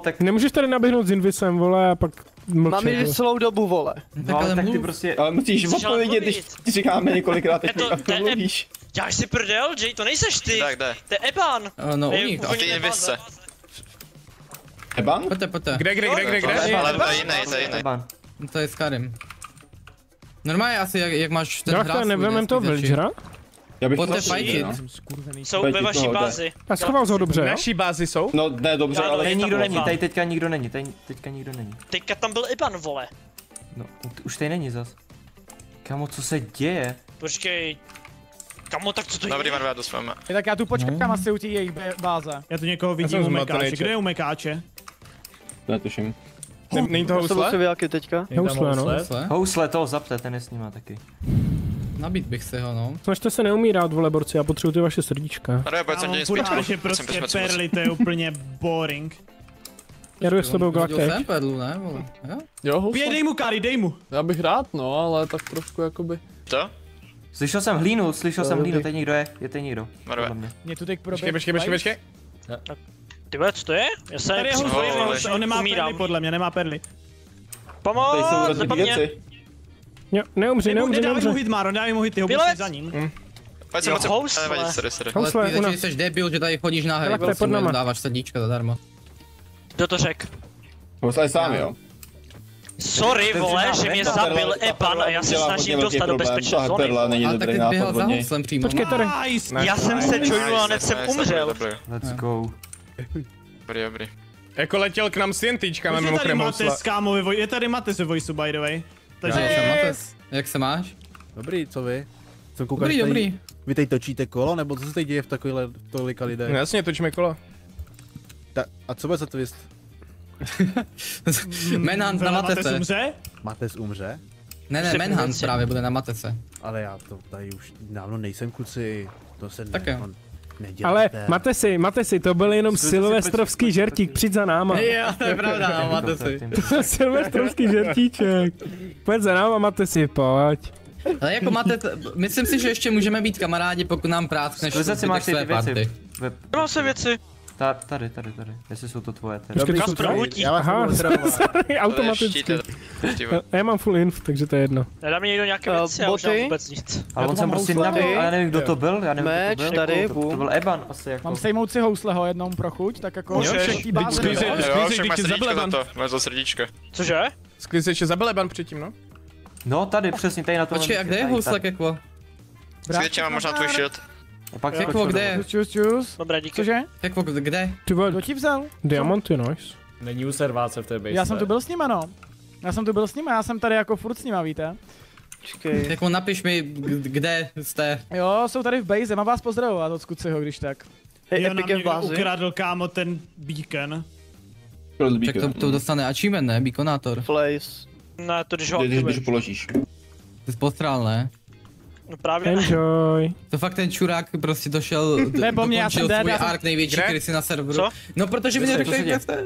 G: tak,
C: Nemůžeš tady naběhnout s Invisem, vole, a pak
L: Mám
C: mlčet.
L: ji celou dobu, vole.
G: no, ale tak ty prostě,
F: Ale musíš odpovědět, když ti říkáme několikrát, teď
A: to-
F: mluvíš.
A: Děláš si prdel, Jay, to nejseš ty.
M: Tak, jde.
A: To je Eban.
E: Eh, No, u nich.
A: původní
M: Ty invisce.
F: Eban?
E: Pojďte, pojďte.
B: Kde, kde, kde, kde, kde?
M: Ale to je jiný, to je jiný.
E: To je Skyrim. Normálně asi, jak, jak máš ten hráč svůj
C: nevemem toho villagera?
F: Já bych
E: Pojďte fajtit.
F: no.
A: Jsou ve vaší
F: toho,
A: bázi.
C: A schoval ho dobře,
B: V
C: jo?
B: naší bázi jsou?
F: No ne, dobře,
A: Já
F: ale...
A: je
I: Tady nikdo není, tady teďka nikdo není, tady teďka nikdo není.
A: Teďka tam byl Iban, vole.
I: No, už tady není zas. Kamo, co se děje?
A: Počkej. Kamo, tak co to
M: Dobrý,
A: je?
M: Marva, to s váma.
L: Je, tak já tu počkám asi u té jejich báze.
D: Já tu někoho vidím u mekáče. Kde je u mekáče?
F: Netuším.
B: Ne, není to housle?
L: vyjáky teďka.
C: Housle, no.
E: Housle?
I: Housle, toho zapte, ten je s nima taky.
E: Nabít bych si ho, no.
C: Snažte se neumírat, vole borci, já potřebuji ty vaše srdíčka.
M: Marva, pojď sem
D: že
M: Pojď sem,
D: prostě perly, to je úplně boring.
C: Já jdu s tebou
E: Hodil
C: Galaktek.
E: jsem perlu, ne, vole. Jo?
N: Jo,
D: Pěj, dej mu kary, dej mu.
N: Já bych rád, no, ale tak trošku jakoby...
M: To?
I: Slyšel jsem hlínu, slyšel jsem
N: To
I: hlínu, tady někdo je, je tady někdo. Mě.
L: Mě tu teď proběh.
B: Počkej, počkej, počkej, počkej.
A: Ty vole, co to je? Já se
D: Tady je
M: housle,
D: on nemá
A: Umírám.
D: perly, podle mě, nemá perly.
A: Pomoc,
F: rozbitý
A: nepadně.
F: věci.
C: Jo, neumři,
D: Nemu-
C: neumři,
D: Nedávej mu
C: neumři.
D: hitmar, nedávej mu hity, ho
A: Pilec!
D: musíš za ním.
M: Pojď sem,
A: Jo,
M: pojď
A: housle.
M: Nevadí, sorry, sorry.
E: Ale
C: Housle,
E: ty jsi debil, že tady chodíš na hry, prostě
C: náma.
E: dáváš srdíčka zadarmo.
A: Kdo to řek?
F: Housle sám, jo.
A: Sorry, vole, že mě zabil Eban a já se snažím dostat do bezpečné zóny.
F: perla není
E: Ale
F: dobrý nápad od něj.
E: houslem přímo.
C: Počkej tady.
D: Nice.
A: Já jsem se joinul a hned jsem umřel.
M: dobrý,
I: Let's go.
M: Dobrý, dobrý.
B: Jako letěl k nám s TNTčkama
D: Už je tady
B: mimochodem housle.
D: Mates, kámo, ve Voj- je tady Mates ve voice, by the way. Takže
E: Já jsem Mates. Jak se máš?
O: Dobrý, co vy? Jsem koukal,
E: Dobrý,
O: tady-
E: dobrý.
O: Vy teď točíte kolo, nebo co se teď děje v takovýhle tolika lidé?
B: No jasně, točíme kolo.
O: Ta, a co bude za twist? *laughs*
E: Manhunt na
D: Vela Mates
E: Matese.
D: umře?
O: Mates umře?
E: Ne, ne, Manhunt právě bude na Matese.
O: Ale já to tady už dávno nejsem kluci. To se
E: Tak
O: ne,
E: jo.
O: on,
C: Ale
O: nedělejte.
C: máte si, máte si, to byl jenom
I: si
C: silvestrovský žertík, přijď za náma.
E: Jo, to je pravda, no, Matesi. *laughs*
C: Silvestrovský žertíček. Pojď za náma, máte si, pojď.
E: Ale jako máte, t- myslím si, že ještě můžeme být kamarádi, pokud nám práskneš
I: si ty
E: své
I: věci.
E: party.
A: Mám se věci.
I: Ta- Tady, tady, tady. Jestli jsou to tvoje tedy.
C: Počkej,
A: Kasper
C: jsou-
A: hutí.
O: Já vás
C: Aha, sorry, *laughs* automaticky. Já mám full inf, takže to je jedno.
A: Nedá mi někdo nějaké
L: Eh,
A: věci, já už vůbec nic.
I: Ale on jsem prostě nebyl, ale já nevím, kdo to byl, já nevím,
L: Meč,
I: kdo to byl.
L: tady,
I: to, to, to byl Eban asi jako.
L: Mám sejmout si housleho jednou pro chuť, tak jako
A: Můžeš.
B: Sklízej- sklízej, když tě zableban.
M: to, máš za srdíčko.
A: Cože?
B: Sklid se ještě zabil Eban předtím, no?
I: No tady, přesně, tady na tom.
E: Počkej, a kde je housle, Kekvo?
M: Skvětě mám možná tvůj shield.
I: A pak
E: Kekvo,
I: skočil
E: kde je?
I: dolů.
L: Čus, čus, čus.
A: Dobré, díky.
L: Cože?
E: Kekvo, kde?
C: Ty vole,
L: Kdo ti vzal?
C: diamanty, nice.
N: Není u serváce v té base.
L: Já jsem tu byl s nima, no. Já jsem tu byl s nima, já jsem tady jako furt s nima, víte? Počkej.
E: Kekvo, napiš mi, kde jste.
L: Jo, jsou tady v base, mám vás pozdravovat od Skuciho, když tak.
D: Hej, jo, nám někdo ukradl, kámo, ten beacon.
E: Tak to, to dostane achievement, ne? Beaconátor.
L: Place.
A: Ne, to když ho
F: Když, když ho položíš.
E: Ty jsi postral, ne?
A: No právě ne.
C: Enjoy.
E: To fakt ten čurák prostě došel, d-
L: Ne, po mně, já jsem dead,
E: svůj
L: já jsem-
E: ark největší, který si na serveru.
A: Co?
E: No protože mi neřekli, kde jste.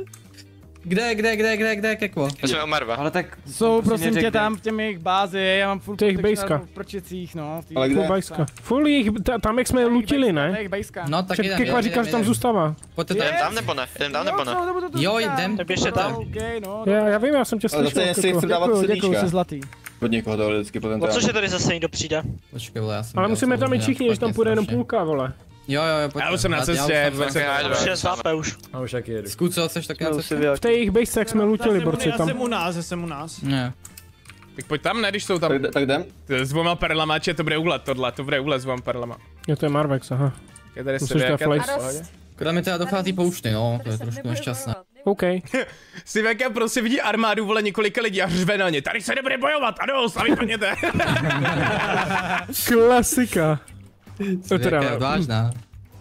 E: Kde, kde, kde, kde, kde, Kekvo?
M: Jsem u Marva.
I: Ale tak...
L: Jsou
I: prostě
L: prosím tě tam v těm jejich bázi, já mám full
C: jejich
L: protection
C: bejska.
L: v Pročicích, no.
F: Ale kde?
C: Full bajska. Full jich, ta- tam jak jsme je lutili, ne?
L: jejich bejska.
E: No tak jdem,
C: Kekva říká, že tam zůstává.
E: Pojďte
M: Jdem
E: tam.
M: tam nebo ne? Jdem tam nebo ne?
E: Jo, jdem.
A: Tak běžte tam.
L: No.
C: Já, já vím, já jsem tě
F: Ale
C: slyšel.
F: zase si
C: Kekvo.
F: chci dávat
L: Děkuju, děkuju,
F: srdíčka.
L: jsi zlatý.
F: Od někoho to vždycky potom
A: O cože tady zase někdo přijde?
E: Počkej, vole, já jsem
C: Ale musíme tam jít všichni, než tam půjde jenom půlka, vole.
E: Jo, jo, jo, pojďte.
B: Já už jsem na
E: Já- já
B: cestě,
E: fakt-
M: Já jdu.
A: Už je zápe už.
N: A už jak jedu.
E: Skůco, jsi taky na cestě?
C: V té jejich base, jak jsme lutili, borci,
D: Já
C: tam.
D: jsem u nás, já jsem u nás.
E: Ne.
B: Tak pojď tam, ne, když jsou tam.
F: Tak, tak jdem.
B: S dvoma perlama, če to bude úlet, tohle, to bude úlet s dvoma perlama.
C: Jo, to je Marvex, aha.
B: Je tady
C: Musíš
B: sebe,
C: dát
B: jaká
C: flex.
B: v pohodě.
E: Akorát mi teda dochází poušty, no, to je trošku nešťastné.
C: OK. *laughs*
B: Siveka prostě vidí armádu, vole, několika lidí a řve na ně. Tady se nebude bojovat, ano, a vypadněte. *laughs*
C: Klasika. To teda,
E: Jaká odvážná.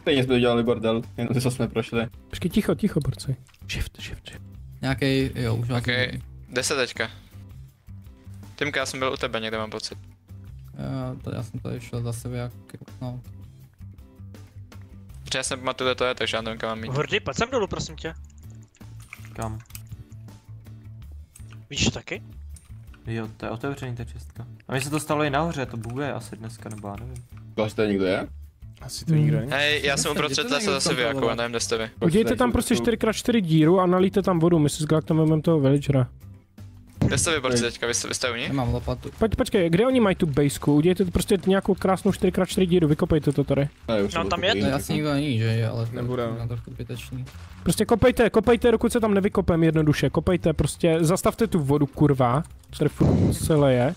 F: Stejně jsme udělali bordel, jenom co jsme prošli.
C: Počkej, ticho, ticho, borci. Shift, shift, shift.
E: Nějaký, jo, už
M: Ok, kde se teďka? Timka, já jsem byl u tebe někde, mám pocit.
E: Já, to, já jsem tady šel za sebe jak, no.
M: Protože já jsem pamatuju, kde to je, takže já nevím, kam mám jít.
A: Hordy, pojď sem dolů, prosím tě.
I: Kam?
A: Víš taky?
I: Jo, to je otevřený ta čestka. A mně se to stalo i nahoře, to buguje asi dneska, nebo já nevím.
F: Když tady někdo je?
B: Asi to nikdo není.
M: Hej, já jsem uprostřed lesa zase vyjakou, a nevím, kde jste vy.
C: Udějte tam prostě 4x4 díru a nalijte tam vodu, my si s Galaktem vezmeme toho villagera.
M: Kde jste vy, borci, teďka? Vy jste, vy jste u ní?
E: Nemám lopatu.
C: Pojď, počkej, kde oni mají tu baseku? Udějte prostě nějakou krásnou 4x4 díru, vykopejte to tady.
A: No tam je.
E: To asi nikdo není, že, ale to
B: Nebude,
E: možná trošku zbytečný.
C: Prostě kopejte, kopejte, dokud se tam nevykopem jednoduše, kopejte prostě, zastavte tu vodu, kurva, co tady furt se leje.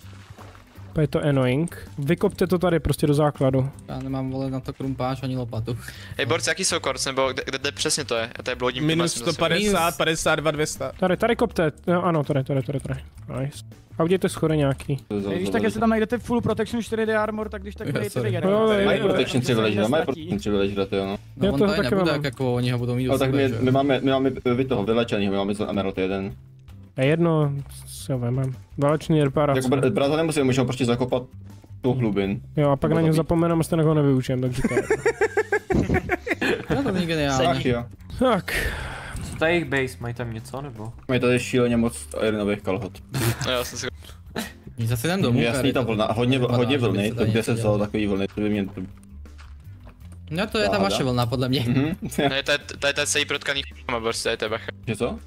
C: Je to annoying. Vykopte to tady prostě do základu.
E: Já nemám vole na to krumpáč ani lopatu.
M: Hej, borci, jaký jsou korc, nebo kde, kde, kde přesně to je? Já tady blodím.
B: Minus
M: tím lesem zase.
B: 150, 52, 200.
C: Tady, tady kopte. No, ano, tady, tady, tady, tady. Nice. A udějte schody nějaký.
L: Když tak jestli tam najdete full protection 4D armor, tak když tak dejte trigger.
C: Jo,
F: Mají protection 3
L: To se
F: villager, mají protection 3 villager, jo no.
E: No
C: Já
E: on
C: to
E: tady
C: taky
E: nebude,
C: mám.
E: jako oni ho budou mít
F: No tak my, my máme, my máme vy toho vylečený, my máme z Emerald jeden.
C: Je jedno, si ho vemem. Válečný reparace.
F: Jako br- brát ho nemusíme, můžeme ho prostě zakopat tu hlubin.
C: Jo, a pak na něj zapomeneme, stejně ho nevyužijem, takže to je. *laughs*
E: No to není geniální.
F: Tak jo.
C: tak.
I: Co to je jejich base, mají tam něco nebo?
F: Mají tady šíleně moc ironových kalhot.
M: No, já jsem si... *laughs*
E: Zase jdem domů.
F: Jasný,
E: tady
F: ta vlna, hodně,
E: vypadá,
F: hodně vlny, to
E: tady
F: kde se vzalo takový vlny, to by mě...
E: No to je ta
F: Vláda.
E: vaše vlna, podle mě.
F: Mhm.
M: Ne, to je, je celý protkaný borci, tady to je bacha.
F: Že co?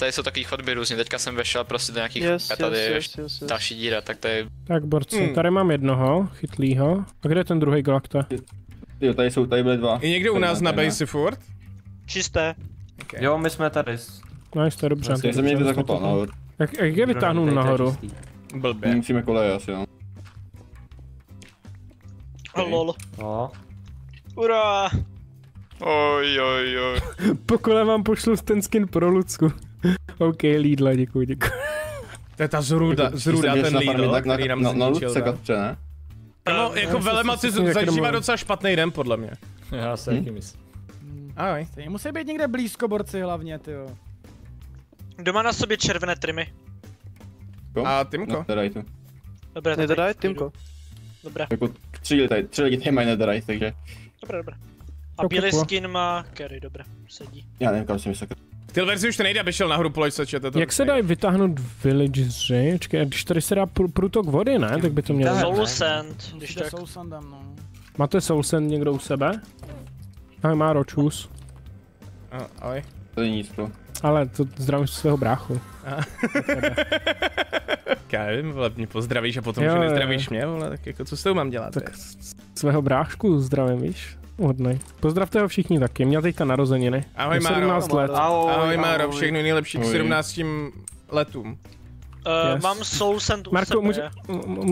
M: Tady jsou takový chodby různě, teďka jsem vešel prostě do nějakých
N: Yes,
M: a tady
N: yes,
M: je
N: yes,
M: ještě
N: yes, yes.
M: další díra, tak to je...
C: Tak borci,
B: Hmm.
C: tady mám jednoho, chytlýho. A kde je ten druhý galakta?
F: Jo, tady jsou, tady byly dva.
B: Je někdo u
F: Tady
B: nás na
F: tady
B: base furt?
A: Čisté.
B: Okay.
I: Jo, my jsme tady.
C: Nice, to je dobře.
F: Já jsem někde zakopal nahoru.
C: Jak, jak je vytáhnu
I: Tady
C: nahoru?
B: Blbě.
F: Musíme koleje asi, no.
A: Lol.
I: No.
A: Ura.
M: Oj, oj, oj.
C: Po kole vám pošlu ten skin pro Lucku. *laughs* OK, Lidla, děkuji, děkuji. *laughs*
B: To je ta zruda,
F: Když
B: zruda ten Lidl,
F: tak na,
B: který nám
F: na, na
B: zničil. Tak.
F: Katře, ne?
B: No, jako velemaci
C: si-
B: zažívá docela špatný den, podle mě.
N: Já se taky myslím.
B: Ahoj.
L: Stejně musí být někde blízko borci hlavně, ty jo.
A: Kdo má na sobě červené trimy?
B: A Timko?
F: Netherite.
A: Dobré, to
N: Netherite,
A: tady
N: Timko.
A: Dobré,
F: Jako tři lidi tady, tři lidi tady mají netherite, takže
A: dobré, dobré. A bílý skin má carry, dobré, sedí.
F: já nevím, kam jsem sakra.
B: Ty verzi už to nejde, aby šel nahoru po čete to.
C: Jak se dají vytáhnout villageři? Čekaj, když tady se dá pr- průtok vody, ne? Tak by to mělo.
A: Soul. Sand, když tak.
L: soul sandem, no.
C: Máte soul sand někdo u sebe? Ale má ročus.
B: A- Ahoj.
F: To je nic, to.
C: Ale to zdravím svého bráchu.
B: Já *laughs* nevím, vole, mě pozdravíš a potom,
C: Jo,
B: že nezdravíš
C: jo.
B: mě, vole, tak jako co s tou mám dělat?
C: Tak svého brášku zdravím, víš? Hodnej. Pozdravte ho všichni taky, měl teďka narozeniny.
B: Ahoj, Máro.
C: 17 let.
I: Ahoj,
B: Ahoj, Máro, všechno nejlepší k
F: Ahoj.
B: 17 letům.
A: Uh,
C: Yes.
A: Mám Soul Sand u
C: Marko,
A: sebe.
C: může,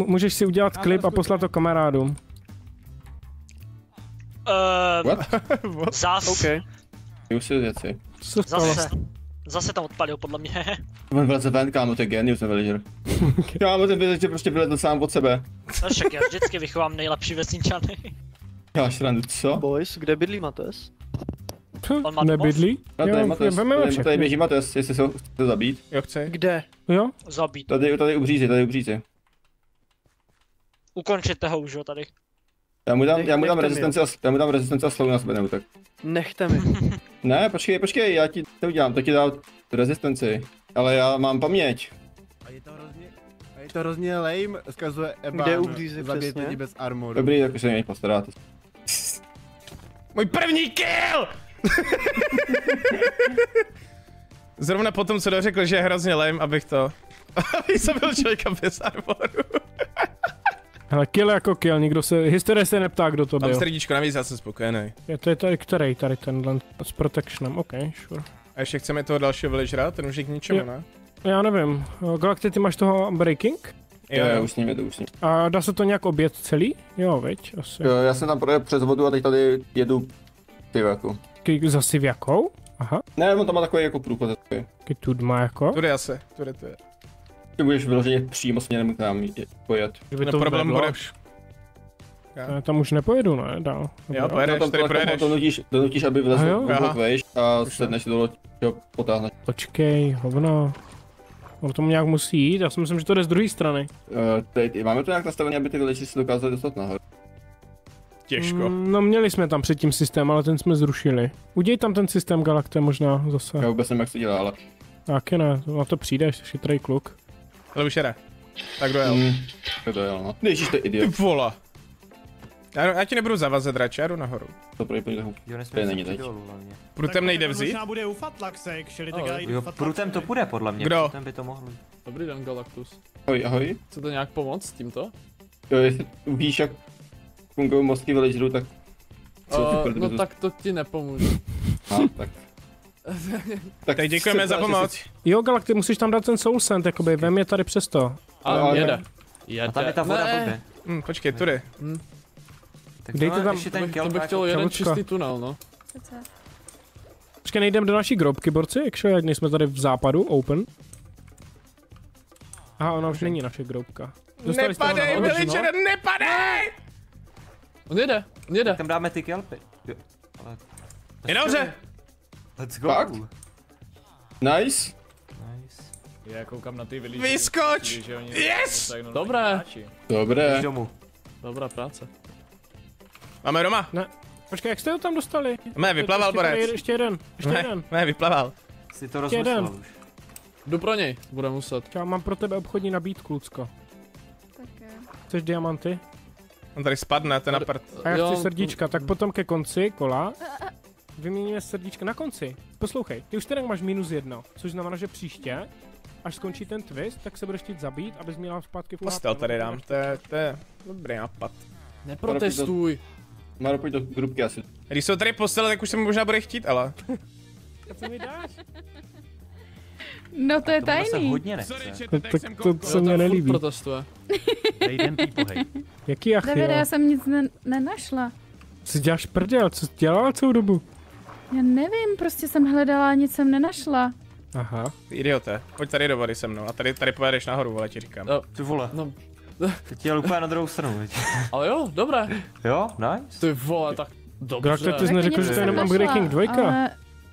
C: můžeš si udělat
L: Já
C: klip a poslat to kamarádům.
A: Uh, *laughs*
F: What?
A: zas,
N: OK.
F: Ty už si věci.
C: Co se stalo?
A: zase. Zase tam odpalil, podle mě. *laughs*
F: On vleze ven, kámo, to je genius ten villager. *laughs* Kámo, ten villager prostě vylezl sám od sebe.
A: No však já vždycky vychovám nejlepší vesničany.
F: Já šrandu, co?
N: Boys, kde bydlí Mates?
A: On má
C: Nebydlí?
F: Tady,
C: Jo,
F: Mates, tady, tady
C: všechny.
F: běží Mates, jestli se ho chce zabít.
B: Jo, chce.
N: Kde?
C: Jo?
A: Zabít.
F: Tady, tady u břízy, tady u břízy.
A: Ukončete ho už, jo, tady.
F: Já mu dám,
N: Nech-
F: já mu dám rezistenci a, já mu dám rezistenci a slovu na sebe neutek.
N: Nechte mi. *laughs*
F: Ne, počkej, počkej, já ti to udělám, to ti dám rezistenci. Ale já mám paměť.
O: A je to hrozně, a je to hrozně lame, zkazuje Eban.
N: Kde u Břízy
O: zabít
N: přesně?
O: lidi bez armoru.
F: Dobrý, tak už se něj postarat.
B: Můj první kill! *laughs* Zrovna potom, co dořekl, že je hrozně lame, abych to... *laughs* abych se byl člověka bez armoru. *laughs*
C: Hele, kill jako kill, nikdo se, historie se neptá, kdo to
B: Mám
C: byl.
B: srdíčko, navíc já jsem spokojený.
C: Je to je tady který, tady tenhle s protectionem, ok, sure.
B: A ještě chceme toho dalšího villagera, ten už je k ničemu,
C: Jo.
B: ne?
C: Já nevím, Galacty, ty máš toho breaking?
F: Jo, jo, už s ním jedu, už s ním.
C: A dá se to nějak obět celý? Jo, veď, asi.
F: Jo, já jsem tam projel přes vodu a teď tady jedu ty jako.
C: Ty za Siviakou? Aha,
F: Ne, on tam má takový jako průchod. takový.
C: ty tudma jako.
B: Tudy asi, tudy to je.
F: Ty budeš vyloženě přímo směrem k nám je- pojet.
C: Kdyby
B: No
C: to
B: problém bude-.
C: Já tam už nepojedu, ne, dál.
B: Jo, pojedeš,
F: tam,
B: tady
F: tam,
B: projedeš.
F: tam donutíš, donutíš, aby vlezl
C: A jo?
F: v
B: Aha.
F: vejš a sedneš si do loď, jo, potáhneš.
C: Počkej, hovno. On tomu nějak musí jít, já si myslím, že to jde z druhé strany.
F: Uh, teď, máme to nějak nastavené, aby ty villagers se dokázali dostat nahoru.
B: Těžko.
C: Mm, no měli jsme tam předtím systém, ale ten jsme zrušili. Uděj tam ten systém Galakte možná zase.
F: Já vůbec nevím, jak se dělá, ale...
C: Taky ne, na to přijdeš, chytrý kluk.
B: Ale už jede. Tak dojel.
F: Mm, to dojel, no. Ježíš, to je
B: Ty
F: idiot.
B: vola. Já, já ti nebudu zavazet radši, já jdu nahoru.
F: To pro úplně
I: Jo,
F: to
I: nesmím
F: není teď.
I: dolů hlavně.
B: Prutem nejde
D: to
B: vzít?
D: Možná bude u Fatlaxe, actually, tak já jdu
I: Jo, prutem to půjde podle mě,
B: Kdo?
I: prutem by to mohlo.
N: Dobrý den, Galactus.
F: Ahoj, ahoj.
N: Chcete nějak pomoct s tímto?
F: Jo, jestli víš, jak fungují mozky villagerů, tak... Co
N: Uh, no
F: to-
N: tak to ti nepomůžu. *laughs*
F: No, *laughs* tak...
B: Tak děkujeme za pomoc.
C: Jo, Galakty, musíš tam dát ten Soul Sand, jakoby, vem je tady přesto.
N: A
F: Ale-
N: jede. Jede.
I: A tam je ta voda
N: Ne.
I: blbě.
B: Hm, počkej, tudy.
I: Tak
C: Dejte
I: tohle
C: tam-
I: ještě
N: To
I: ten
N: bych, to
I: kelp
N: bych chtěl jeden
C: Kavučka.
N: čistý tunel, no.
C: Počkej, nejdem do naší grobky, borci, actually, ať nejsme tady v západu, open. Aha, ona už není naše grobka. Dostali
B: Nepadej, villager, nepadej!
N: On jede, on jede.
I: Tam dáme ty kelpy. Jo. Ale...
B: Je nahoře!
I: Let's go.
F: Fakt? Nice.
I: Nice.
P: Já koukám na ty vylíži.
B: Vyskoč! Yes!
N: Dobré.
F: Dobré.
N: Dobrá práce.
B: Máme Roma.
C: Ne. Počkej, jak jste ho tam dostali?
B: Ne, vyplaval borec.
C: ještě jeden, ještě
B: Ne,
C: jeden.
B: ne, vyplaval.
I: Jsi to
C: Ještě jeden.
I: rozmyslel už.
N: Jdu pro něj, bude muset.
C: Já mám pro tebe obchodní nabídku, Lucko. Chceš diamanty?
B: On tady spadne, ten apart.
C: A já
N: Jo,
C: chci srdíčka, tak potom ke konci kola vyměníme srdíčka na konci. Poslouchej, ty už teda máš minus jedno, což znamená, že příště, až skončí ten twist, tak se budeš chtít zabít, abys měla zpátky full
B: Postel tady dám, to je, to je dobrý nápad.
N: Neprotestuj.
F: Má pojď do grupky asi.
B: Když jsou tady postele, tak už se mi možná bude chtít, ale.
C: A co mi dáš?
Q: No to je
I: Tohle se
Q: tajný.
I: hodně nechce.
C: No, tak to, to se mně nelíbí.
N: protestuje.
O: Pohyb. *laughs*
C: Jaký
Q: Davide,
C: achil?
Q: já jsem nic ne- nenašla.
C: Co děláš prdel, co jsi dělala celou dobu?
Q: Já nevím, prostě jsem hledala a nic jsem nenašla.
C: Aha.
B: Idiote, pojď tady do vody se mnou a tady, tady pojedeš nahoru, vole, ti říkám.
N: Jo,
I: Ty vole.
N: no.
I: Teď jel úplně na druhou stranu, viď? *laughs*
N: Ale jo, dobré.
I: Jo, nice.
N: Ty vole, tak dobře.
C: Grakte, ty jsi neřekl, že to je jenom upgrading dvojka.
Q: Ale...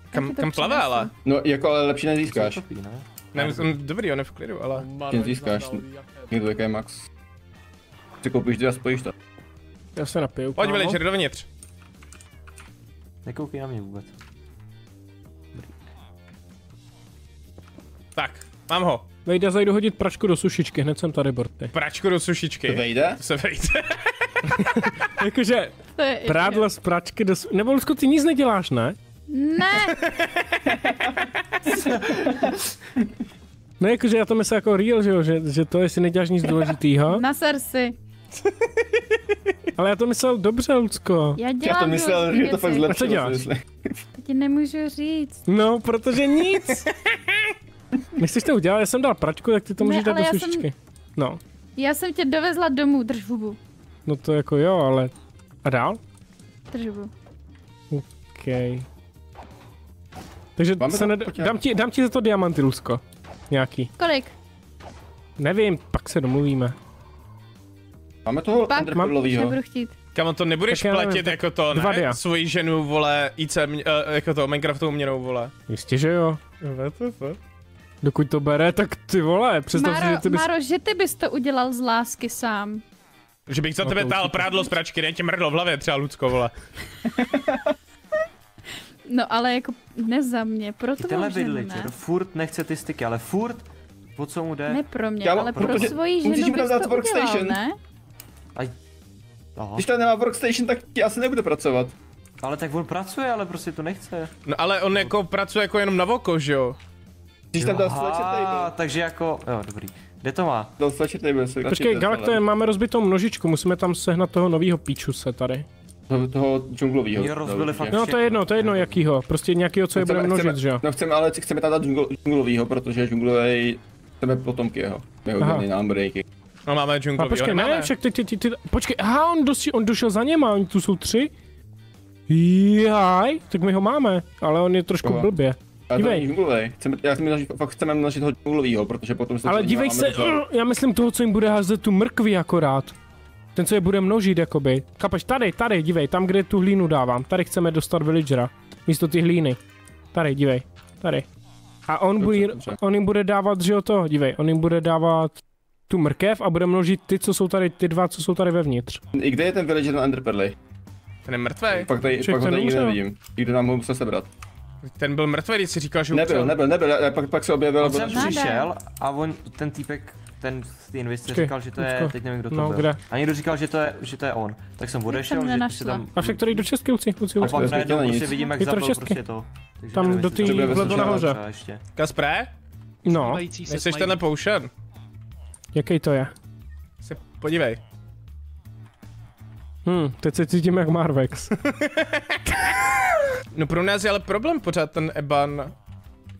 B: Kam,
Q: to
B: kam plave ale?
F: No jako ale lepší nezískáš.
I: No.
B: Ne, on, dobrý, on je v klidu, ale...
F: Tím získáš. Někdo jaké max. Si koupíš ty a spojíš to.
C: Já se napiju.
B: Pojď,
C: kámo.
B: villager, dovnitř.
I: Nekoukej na mě vůbec.
B: Tak, mám ho.
C: Vejde, zajdu hodit pračku do sušičky, hned jsem tady, Borty.
B: Pračku do sušičky.
F: To vejde?
B: To se vejde. *laughs*
C: Jakože, prádlo z pračky do su... Nebo Lucko, ty nic neděláš, ne?
Q: Ne, *laughs*
C: Ne, jakože já to myslím jako real, že jo, že, že to, jestli neděláš nic důležitýho. *laughs*
Q: naser si.
C: Ale já to myslel dobře, Lucko.
Q: Já
F: Já
Q: dělám
F: to myslel, že to fakt
Q: věci.
C: A co
F: zlepšilo.
C: děláš?
Q: ti nemůžu říct.
C: No, protože nic. Nechceš to udělat, já jsem dal pračku, tak ty to
Q: Ne,
C: můžeš dát do
Q: já jsem-
C: sušičky. No,
Q: Já jsem tě dovezla domů, drž hubu.
C: no to jako jo, ale... A dál?
Q: Drž hubu.
C: OK. Takže
F: Máme
C: se ned... dám, ti, dám ti za to diamanty, Lucko. Nějaký.
Q: Kolik?
C: Nevím, pak se domluvíme.
F: Máme toho
Q: Pak nebudu chtít.
B: Kam to nebudeš
C: Tak nevím,
B: platit
C: tak
B: jako to,
C: dva
B: ne?
C: dia.
B: Svoji ženu, vole, IC, eh, jako to, Minecraftovou měnou, vole.
C: Jistě, že jo. Dokud to bere, tak ty vole, představ si, že
Q: Máro,
C: ty bys...
Q: Máro, že ty bys to udělal z lásky sám.
B: Že bych za
C: No
B: tebe
C: určitě.
B: prádlo z pračky, ne tě mrdlo v hlavě, třeba Lucko, vole. *laughs*
Q: No ale jako ne za mě, pro
I: tenhle
Q: ženu,
I: villager
Q: ne.
I: furt nechce ty styky, ale furt, o co mu jde?
Q: Ne pro mě, ale pro
F: protože
Q: svoji ženu
F: tam
Q: bys
F: dát
Q: to udělal,
F: workstation.
Q: ne?
I: Aha.
F: Když tam nemá workstation, tak ti asi nebude pracovat.
I: Ale tak on pracuje, ale prostě to nechce.
B: No ale on jako pracuje jako jenom na oko, že jo?
F: Když tam dal sledge table.
I: takže jako, jo, dobrý. Kde to má?
F: Dal sledge table. se
C: Počkej,
F: radši
C: Galakte, máme rozbitou množičku, musíme tam sehnat toho nového píčuse tady.
F: Toho, toho džunglovýho.
I: Oni rozbili fakt
C: No to je jedno, to je jedno jakýho, prostě nějakýho, co je bude množit, že jo?
F: No chceme, ale chceme tam dát džungl, džunglovýho, protože džunglový chceme potomky jeho. Dělný nám breaky.
B: No máme džunglovýho,
C: počkej, ne, však ty, ty, ty, ty, počkej, aha, on, dosi, on došel za něma, oni tu jsou tři? Jaj, tak my ho máme, ale on je trošku blbě.
F: Ale to
C: Dívej.
F: není džunglový. Chceme, já chceme množit, fakt chceme množit toho džunglovýho, protože potom se
C: Ale
F: to
C: dívej se,
F: docela-
C: uh, já myslím toho, co jim bude házet tu mrkvi akorát. Ten, co je bude množit, jakoby. Kapeš, tady, tady, dívej, tam, kde tu hlínu dávám. Tady chceme dostat villagera. Místo ty hlíny. Tady, dívej, tady. A on,
F: Dobře,
C: bude,
F: dobře.
C: on jim bude dávat, že jo to, dívej, on jim bude dávat tu mrkev a bude množit ty, co jsou tady, ty dva, co jsou tady vevnitř.
F: I kde je ten villager na Enderperly?
B: Ten je mrtvej.
F: Pak tady,
C: Však
F: pak ho tady nikdy
C: umřel.
F: nevidím. Nikdo nám ho musel sebrat.
B: Ten byl mrtvej, když si říkal, že
F: Nebyl,
B: umřel.
F: nebyl, nebyl, já- pak, pak se objevil.
I: On sem
F: byl-
I: přišel a on, ten týpek, ten z té investice
C: Počkej,
I: říkal, že to je, teď nevím, kdo to
C: No,
I: byl.
C: kde?
I: A někdo říkal, že to je, že to je on. Tak jsem odešel, že
Q: nenašla.
I: si tam...
C: A však tady do česky, uci, uci,
I: A
C: uci.
I: pak
F: Nesmí
I: najednou
F: to
I: prostě vidím, jak
C: to česky.
I: prostě to. Takže
C: Tam do té
I: to
C: vlevo
I: bezpečné,
C: nahoře.
B: Kaspré?
C: No,
B: Nechceš tenhle potion?
C: jaký to je?
B: Se podívej.
C: Hm, teď se cítím jak Marvex. *laughs*
B: No pro nás je ale problém pořád ten Eban,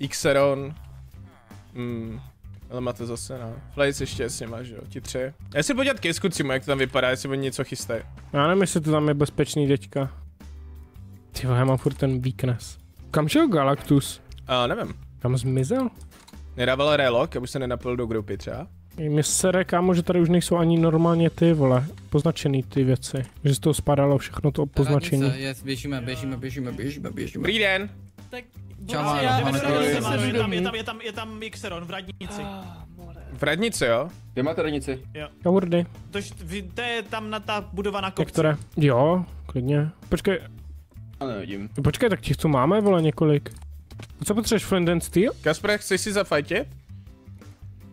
B: Xeron, mm, Ale máte zase, no. Flejc ještě s nima, že jo, ti tři. Já si podívat ke skucím, jak to tam vypadá, jestli oni něco chystají.
C: Já nevím, jestli to tam je bezpečný teďka. Ty já mám furt ten weakness. Kam šel Galactus?
B: A nevím.
C: Kam zmizel?
B: Nedával relok, aby se nenapil do grupy třeba.
C: Mně sere, kámo, že tady už nejsou ani normálně ty, vole, poznačený ty věci. Že z toho spadalo všechno to poznačení.
E: Radnice, Yes, běžíme, běžíme, běžíme, běžíme, běžíme.
B: Dobrý den.
E: Čau,
D: Prostě
E: Máro,
D: já-
E: máme
D: je, tam, je, tam, je, tam, je tam, je tam Mixeron v radnici.
B: V radnici, jo?
F: Kde máte radnici?
D: Jo.
C: Kaurdy.
D: Tož, to je tam na ta budova na kopci.
C: Některé. Jo, klidně. Počkej,
F: Já nevidím.
C: počkej, tak těch tu máme, vole, několik. Co potřebuješ, Flint and Steel?
B: Kasper, chceš si zafajtit?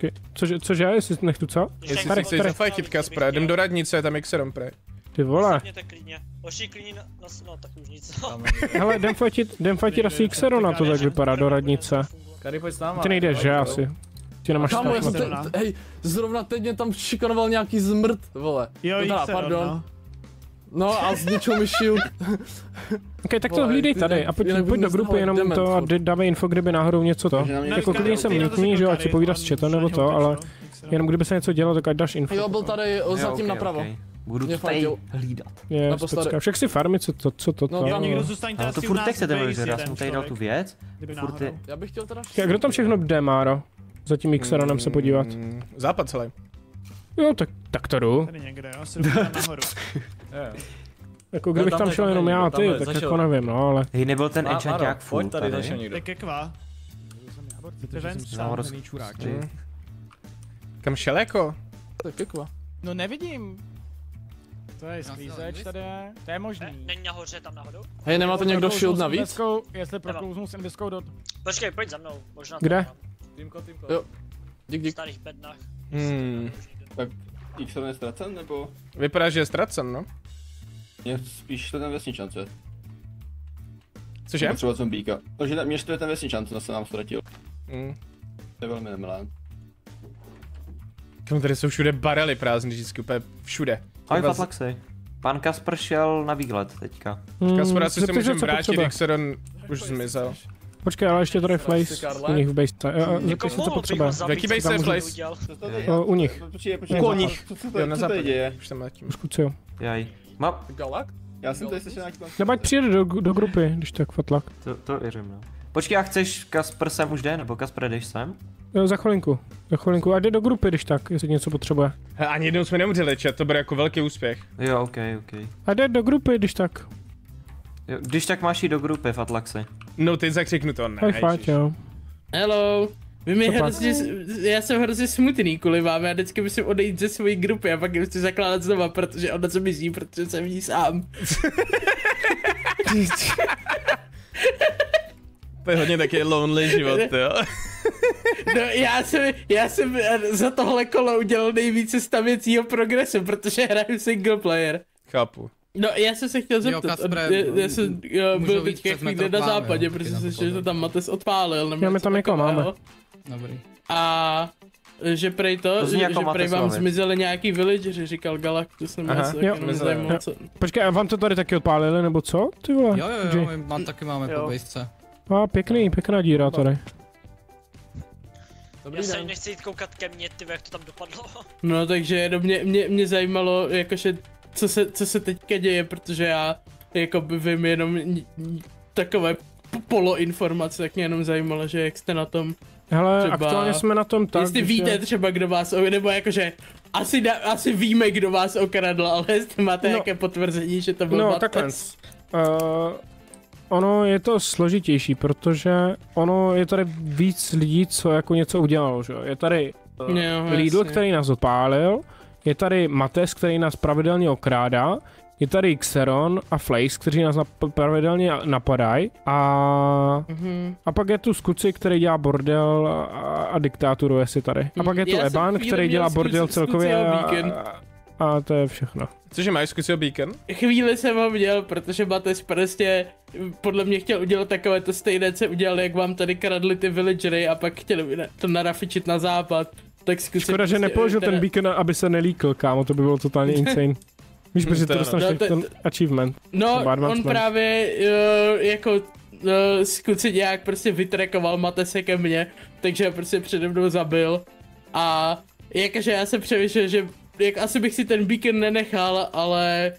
C: Okay. Cože, cože, jestli nechtu co?
B: Jestli
C: Tady,
B: si chceš zafajtit, Kaspra, jdem do radnice, tam je Xeron pre.
C: Ty vole.
A: Sedněte klidně. Hoši klidně na, na, no tak už nic. *laughs*
C: Hele, jdem fightit, jdem fightit asi Xerona, to tak vypadá do radnice.
N: Kary, pojď s náma.
C: Ty nejdeš, že asi? Ty nemáš
N: já te, hej, zrovna teď mě tam šikanoval nějaký zmrt, vole.
D: Jo,
N: No teda, pardon.
D: No.
N: A zničil mi shield.
C: Ok, tak to hlídej tady a pojď, pojď do grupy jenom
N: dement
C: to a dávej info, kdyby náhodou něco to. Jako klidně jsem
D: řekl
C: že jo, ať si povídat
D: on
C: s chatem nebo to, ale
D: no,
C: jenom kdyby se něco dělo, tak ať dáš info.
N: Jo, byl tady o, zatím napravo.
G: Budu to tady hlídat.
C: Je, specka. Však si farmy, co to, co to,
N: No,
C: to.
N: tam
D: Někdo zůstaň
G: Ale to furt nechcete
D: base
G: vyřešit, já jsem tady dal tu věc. Furt je...
N: Já bych chtěl teda...
C: Kdo tam všechno jde, Máro? Za tím Xeronem se podívat.
B: Mm, Západ celý.
C: Jo, tak, tak to jdu.
D: Tady někde, jo, nahoru. *laughs*
C: Jako kdybych tam šel jenom já a ty, tak jako nevím, no, ale...
G: Hej, nebyl ten enchant
P: Maro,
G: jak full
P: pojď tady,
G: tady.
P: zašel někdo.
D: Tak je kvá. Ty ven, sám.
L: čurák.
B: Mm. Kam šel jako?
N: Tak pěkva.
L: No nevidím. To je sklízeč tady, je. to je možný.
A: Není nahoře tam nahoru?
N: Hej, nemáte někdo
L: Proklouznu
N: shield navíc?
L: Jestli proklouznu s indeskou do...
A: Počkej, pojď za mnou, možná to
C: Kde?
P: Týmko, týmko.
N: Jo. Dík,
A: V
N: dík.
A: starých bednách.
B: Hmm.
F: Tak Xeron je ztracen, nebo?
B: Vypadá, že je ztracen, no.
F: Mě spíš to ten vesničance.
B: Cože?
F: Potřeboval zombíka. Takže mě štve ten vesničance, se nám ztratil.
B: Mm.
F: To je velmi nemilé.
B: Kam tady jsou všude barely prázdný, vždycky úplně všude.
G: Ahoj
B: Kurva,
G: Fatlaxi. Pan Kasper šel na výlet teďka.
C: Hmm,
B: Kasper, asi se můžeme vrátit. Xeron už zmizel.
C: Počkej, ale ještě tady Flace u nich v base. Jo, jo, zeptej se, co potřebuje.
B: V jaký base je Flace?
C: O, u nich.
B: U
F: co-
B: Jo, na západě.
F: děje?
B: Už tam letím.
C: Už kucuju.
G: Jaj. Mám...
N: Galak?
F: Já jsem tady slyšel nějaký
C: Nebo ať přijede do, do grupy, když tak fatlak.
G: To, to věřím, no. Počkej, a chceš Kasper sem už jde, nebo Kasper jdeš sem?
C: Jo, za chvilinku. Za chvilinku. A jde do grupy, když tak, jestli něco potřebuje.
B: He, ani jednou jsme neumřeli, chat, to bude jako velký úspěch.
G: Jo, ok, ok.
C: A jde do grupy, když tak.
G: Jo, když tak máš jít do grupy, Fatlaxi.
B: No, teď zakřiknu to, ne.
C: Hej, jo.
J: Hello. Vy mi hrozně, já jsem hrozně smutný kvůli vám, já vždycky musím odejít ze své grupy a pak ji chci zakládat znova, protože ona se mizí, protože jsem v ní sám.
B: To je hodně taky lonely život, *laughs* jo.
J: No já jsem, já jsem za tohle kolo udělal nejvíce stavěcího progresu, protože hraju single player.
B: Chápu.
J: No, já jsem se chtěl zeptat,
E: Kaspre,
J: já, já jsem jo, byl teďka
E: metr
J: chvíli na
E: jo,
J: západě,
E: taky
J: protože
E: to
J: jsem, že to tam Mates odpálil, nebo
C: Já my tam někoho
J: takového.
C: máme.
E: Dobrý.
J: A že prej to,
G: To
J: že,
G: jako
J: že prej vám zmizeli nějaký villageři, říkal Galactus, nebo
B: Aha,
J: něco
C: jo.
J: taky mě
B: Zmizeli,
J: zajímalo,
C: jo.
J: co...
C: Počkej, a vám to tady taky odpálili, nebo co? Ty vole.
E: Jo, jo, jo, my mám, taky máme po bejsce.
C: A pěkný, pěkná díra tady.
A: Já
N: Dobrý
A: se
N: den.
A: nechci jít koukat ke mně, ty jak to tam dopadlo.
J: No takže jenom mě, mě, mě zajímalo, jakože, co se, co se teďka děje, protože já, jako by vím jenom takové poloinformace, tak mě jenom zajímalo, že jak jste na tom.
C: Hele,
J: Třeba-
C: aktuálně jsme na tom tak,
J: jestli
C: že-
J: víte třeba, kdo vás, nebo jakože, asi, da, asi víme, kdo vás okradl, ale jestli máte
C: No.
J: nějaké potvrzení, že to byl
C: No, takhle. Uh, ono je to složitější, protože ono je tady víc lidí, co jako něco udělalo, že jo. Je tady uh,
J: Jo,
C: Lidl,
J: jasně.
C: který nás odpálil, tady Mates, který nás pravidelně okrádá, je tady Xeron a Flace, kteří nás nap- pravidelně napadají a,
J: Mhm.
C: a pak je tu Skuci, který dělá bordel a, a diktáturuje si tady. A pak je tu
J: Já jsem
C: Eban, který dělá
J: Skuci-
C: bordel celkově a, a, a to je všechno.
B: Cože máš zkusil beacon?
J: Chvíli jsem ho měl, protože Mates prostě podle mě chtěl udělat takové to stejné, co udělal, jak vám tady kradli ty villagery a pak chtěli na- to narafičit na západ. Tak zkusit
C: Škoda, že nepoložil ten beacon, aby se nelíkl, kámo, to by bylo totálně *laughs* insane. Víš, protože to dostaneš
J: no,
C: ten achievement.
J: No, on právě uh, jako uh, skuci nějak prostě vytrekoval Matese ke mně, takže prostě přede mnou zabil A jakože já jsem přemýšlel, že jak asi bych si ten beacon nenechal, ale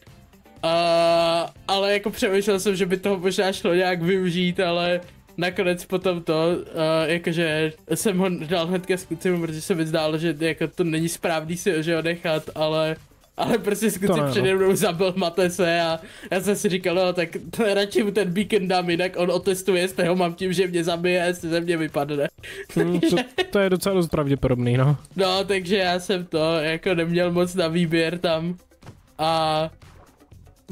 J: uh, ale jako přemýšlel jsem, že by toho možná šlo nějak využít, ale nakonec potom to, uh, jakože jsem ho dal hnedka s klucem, protože se mi zdálo, že jako to není správný si že ho nechat, ale ale prostě skutečně
C: no.
J: přede mnou zabil Matese a já jsem si říkal, no tak *laughs* radši mu ten beacon dám, jinak on otestuje, jestli ho mám tím, že mě zabije, jestli ze mě vypadne. *laughs*
C: Hm, to, to je docela dost pravděpodobný, no.
J: No, takže já jsem to jako neměl moc na výběr tam. A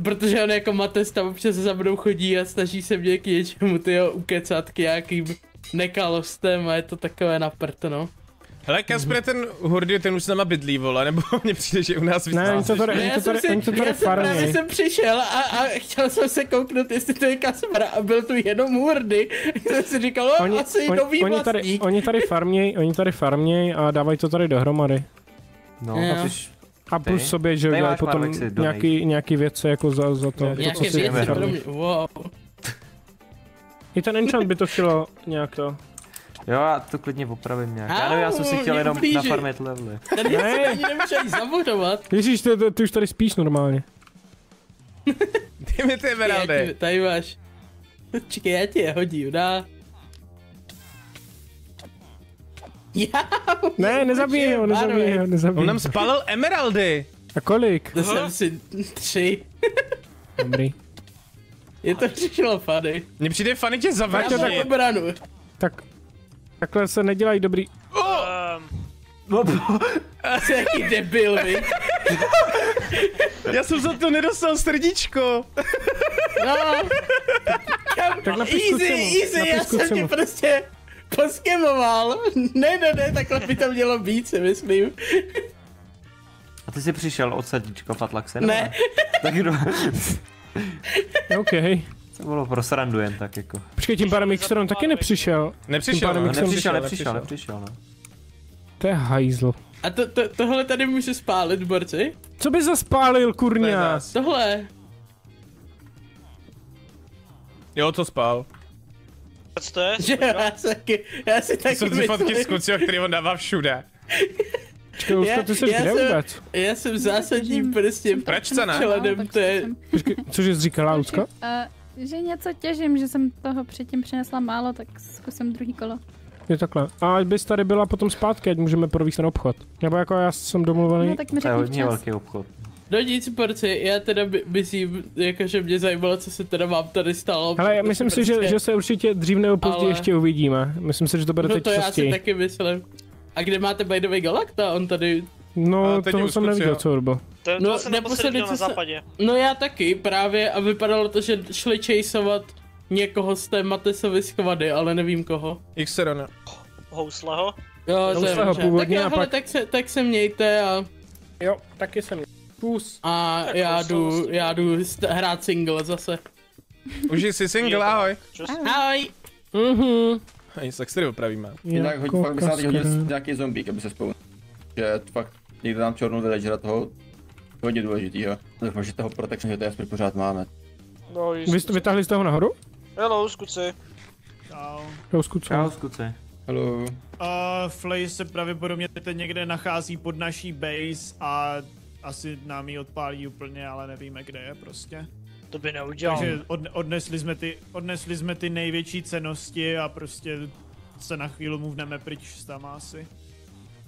J: protože on jako Mates tam občas za mnou chodí a snaží se mě k něčemu tyho ukecat k nějakým nekalostem a je to takové na prd, no.
B: Hele, Kasper, ten Hurdy, ten už s náma bydlí, vole, nebo *laughs* mně přijde, že u nás
C: Ne, to tady,
J: Ne,
C: oni
J: já
C: to
J: jsem
C: tady, oni to
J: já
C: tady
J: jsem právě jsem přišel a, a chtěl jsem se kouknout, jestli to je Kaspera a byl tu jenom Hurdy. *laughs* jsem si říkal, no,
C: Oni,
J: asi
C: oni,
J: nový
C: oni, tady, oni tady farměj, oni tady farměj a dávají to tady dohromady.
G: No,
J: Jo.
G: a.
C: A plus sobě, že
G: Tady
C: dělají
G: máš,
C: potom
G: Marlexi,
C: nějaký, nějaký věci jako za, za to, to, co
J: Nějaké
C: si
J: věci pro
C: farmí.
J: mě, wow.
C: I ten enchant by to chtělo nějak to.
G: Jo, já to klidně opravím nějak. Já nevím, já jsem si chtěl jenom nafarmit levely.
J: Tady
C: Ne.
J: ne. ani nemůže ani zabudovat.
C: Ježíš, ty, ty, ty už tady spíš normálně.
B: Ty mi ty emeraldy.
J: Tady máš. *laughs* Čekaj, já ti je hodím, dá. Já,
C: Ne, nezabíj ho, nezabíj ho, nezabíj
B: On nám spalil emeraldy.
C: A kolik?
J: To jsem si tři.
C: Dobrý.
J: Je to přišlo funny.
B: Mně přijde funny tě
J: Já
B: zavraždit.
J: tak obranu.
C: Tak, takhle se nedělají dobrý.
A: Um, *laughs*
J: Jsi jaký debil, vy.
B: Já jsem za to nedostal srdíčko.
J: No.
C: Tak napiš
J: easy, easy,
C: napiš
J: já jsem tě prostě poskemoval. Ne, ne, ne, takhle by to mělo být, si myslím.
G: A ty jsi přišel od srdíčko Fatlaxe?
J: Ne.
G: Tak kdo?
C: OK.
G: To bylo pro srandu jen tak jako.
C: Počkej, tím pádem Xeron taky nepřišel.
B: Nepřišel, no,
G: Nepřišel,
B: nepřišel,
G: nepřišel, nepřišel, no.
C: To je hajzl.
J: A to, to, tohle tady můžu spálit, borci?
C: Co by zaspálil, kurňa?
J: Tohle.
B: Jo, to spal.
A: Co to je?
J: Že já, si taky, já si
B: To
J: taky
B: jsou ty fotky z kluci, který on dává všude. *laughs*
C: Počkej, Luska, ty jsi kde
J: jsem,
C: vůbec?
J: já jsem zásadním prostě
B: Pračce, ne?
J: členem té...
C: Počkej, cože jsi říkala, Luska?
Q: Uh, že něco těžím, že jsem toho předtím přinesla málo, tak zkusím druhý kolo.
C: Je takhle. A ať bys tady byla potom zpátky, ať můžeme províst ten obchod. Nebo jako já jsem domluvený.
Q: No, tak mi
G: To je hodně velký obchod.
J: No nic, borci, já teda by- myslím, jakože mě zajímalo, co se teda vám tady stalo.
C: Hele, já
J: protože
C: myslím si, že,
J: prostě-
C: že se určitě dřív nebo později
J: Ale-
C: ještě uvidíme. Myslím si, že to bude
J: No
C: teď
J: to já si
C: častěji.
J: taky myslím. A kde máte by the way Galacta? On tady...
C: No, toho
B: už
C: jsem neviděl, co urbo.
A: To,
J: No,
A: to jsem naposledy na
J: se-
A: západě.
J: No já taky právě a vypadalo to, že šli chaseovat někoho z té Matesovy skvady, ale nevím koho.
B: Xeron.
A: Housleho.
J: Jo, to je
C: Housleho původně
J: tak,
C: a pak-
J: tak, se, tak se mějte a,
C: Jo, taky jsem. Pus.
J: a
A: Tak
J: já jdu, já jdu hrát single zase.
B: Už jsi single, ahoj.
J: Ahoj.
C: Mhm.
B: Ani tak se tady opravíme.
F: Jinak
C: Jako
F: hoď, fakt by se teď hodil nějaký zombík, aby se spolu. Že fakt někdo nám čornou villagera toho hodně důležitýho. Doufám, že toho protection, že to aspoň pořád máme.
A: No,
C: Vy jste vytáhli z toho nahoru?
A: Hello, skuci.
D: Čau.
C: Jo, zkucu.
G: Čau, skuci.
F: Hello.
D: Uh, Flay se pravděpodobně teď někde nachází pod naší base a asi nám ji odpálí úplně, ale nevíme kde je prostě.
A: To by neudělal.
D: Takže od, odnesli, jsme ty, odnesli jsme ty největší cenosti a prostě se na chvíli mluvneme pryč s tam asi.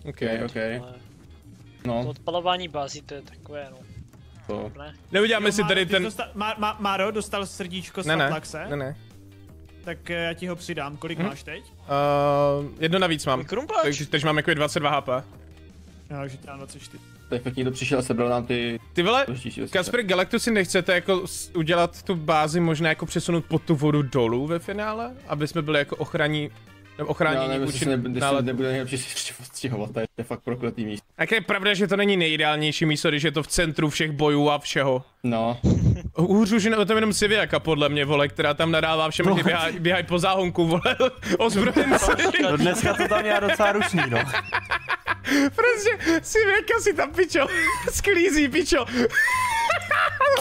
F: OK, OK.
A: Ale To
F: No,
A: odpalování bází, to je takové, no.
F: to.
A: Ne?
B: Neuděláme si
D: Máro,
B: tady ten...
D: Dostal, má, má, Máro, dostal srdíčko z
B: Ne, ne,
D: Fatlaxe?
B: ne, ne.
D: Tak eh, já ti ho přidám. Kolik
B: Hm?
D: máš teď?
B: Uh, jedno navíc mám.
A: Krumpáč.
B: Takže, takže mám jako 22 HP.
D: Já, že ti dám 24.
F: Fakt někdo přišel a sebral nám ty...
B: Ty vole. Kasper Galactus si nechcete jako udělat tu bázi možná jako přesunout pod tu vodu dolů ve finále? Aby jsme byli jako ochraní, nebo
F: Já
B: ochránění
F: nevím, jestli
B: vůči
F: jestli
B: náletu.
F: nebude nejlepší si stěhovat, to je, to je fakt prokletý místo.
B: Tak je pravda, že to není nejideálnější místo, když je to v centru všech bojů a všeho.
F: No,
B: Hůř už je tom jenom Siviaka, podle mě, vole, která tam nadává všem, no. běhají běhaj po záhonku, vole, *laughs* ozbrojenci.
G: No dneska to tam je docela rušný, no.
B: Prostě Siviaka si tam pičo, *laughs* sklízí pičo. *laughs*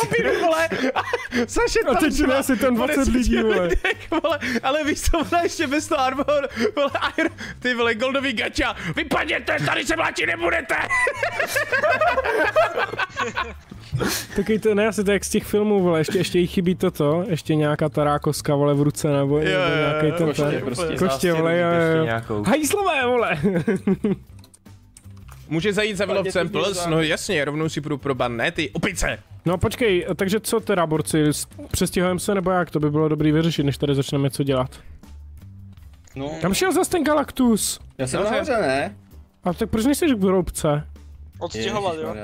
B: kopíru, vole. A Saše
C: A
B: tam
C: teď
B: dva-
C: přinese tam 20
B: bude *laughs*
C: lidí, vole.
B: lidek, vole. Ale víš co, vole, ještě bez toho armor, vole, Iron, ty vole, goldový gača. Vypadněte, tady se mlátit nebudete.
C: Taky to ne, asi to je jak z těch filmů, vole, ještě, ještě jí chybí toto, ještě nějaká ta rákoska, vole, v ruce, nebo, nebo
B: jo, jo,
C: nějaký ten,
F: koště,
C: ten,
F: prostě.
C: koště, vole, jo,
G: Ještě
C: jo. Hajzlové, vole!
B: Může zajít za Velovcem
F: Padně
B: plus, no jasně, rovnou si půjdu pro ban, ne ty opice.
C: No počkej, takže co teda, borci, přestěhujeme se, nebo jak? To by bylo dobrý vyřešit, než tady začneme něco dělat.
F: No,
C: Kam šel zas ten Galactus?
F: já jsem nahoře, ne?
C: A tak proč nejsi v roubce?
A: Odstěhovat, jo?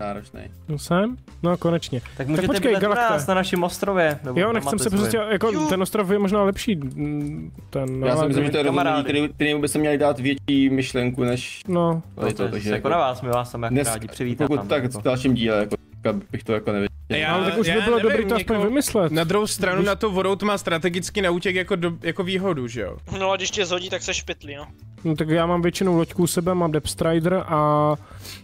F: Náročný.
C: No jsem? No konečně.
G: Tak můžete
C: počkej,
G: bydlet u
C: Galakte.
G: nás na našem ostrově. Nebo
C: Jo, nechcem se prostě, jako ten ostrov je možná lepší, mm, ten,
F: Já si myslím, že to je rozhodnutí, který, který by se měli dát větší myšlenku než
C: No,
F: tady
G: To
F: to, takže
G: je jako na vás, my vás tam jak rádi přivítat.
F: pokud
G: tam,
F: tak
G: jako.
F: v dalším díle, jako, bych to jako nevěděl.
B: Já-
C: ale tak už by
B: já
C: bylo
B: nevím,
C: dobrý to aspoň
B: jako-
C: vymyslet.
B: Na druhou stranu na to vodou to má strategický nautěk jako, do, jako výhodu, že jo?
A: No a když tě zhodí, tak se špitli, no.
C: No, tak já mám většinou loďku u sebe, mám Depth Strider a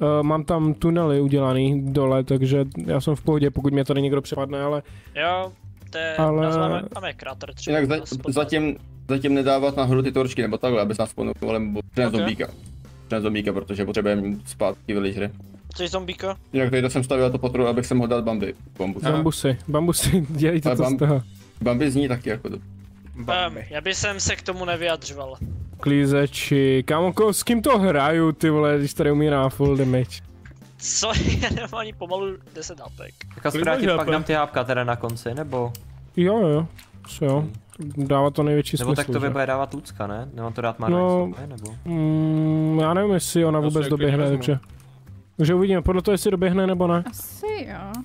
C: uh, mám tam tunely udělaný dole, takže já jsem v pohodě, pokud mě tady někdo přepadne, ale
A: Jo, to je,
C: Ale-
A: nazváme, máme kráter třeba.
F: Jinak za, zatím, zatím nedávat nahoru ty torčky nebo takhle, aby se nás ponukovali nebo přines
A: Ok.
F: zombíka. Zombíka, protože potřebujeme zpátky villagery.
A: Chceš zombíka?
F: Jinak tady jsem stavil to potru, abych se mohl dát bamby. Bambus.
C: bambusy, bambusy, *laughs* dělejte to z toho.
F: Bamby zní taky jako to.
A: Um, já bych sem se k tomu nevyjadřoval.
C: Klízeči, kámo, s kým to hraju, ty vole, když tady umírá full damage.
A: Co? *laughs* Já nemám ani pomalu 10 apek.
G: Tak aspoň já ti pak dám ty hápka teda na konci, nebo?
C: Jo, jo, co jo, dává to největší
G: Nebo tak to
C: že?
G: bude dávat Lucka, ne? Nemám to dát Marek no, nebo?
C: mm, já nevím, jestli ona
B: To
C: vůbec doběhne,
B: vezmu.
C: Takže... Uvidíme, podle toho, jestli doběhne nebo ne.
Q: Asi jo.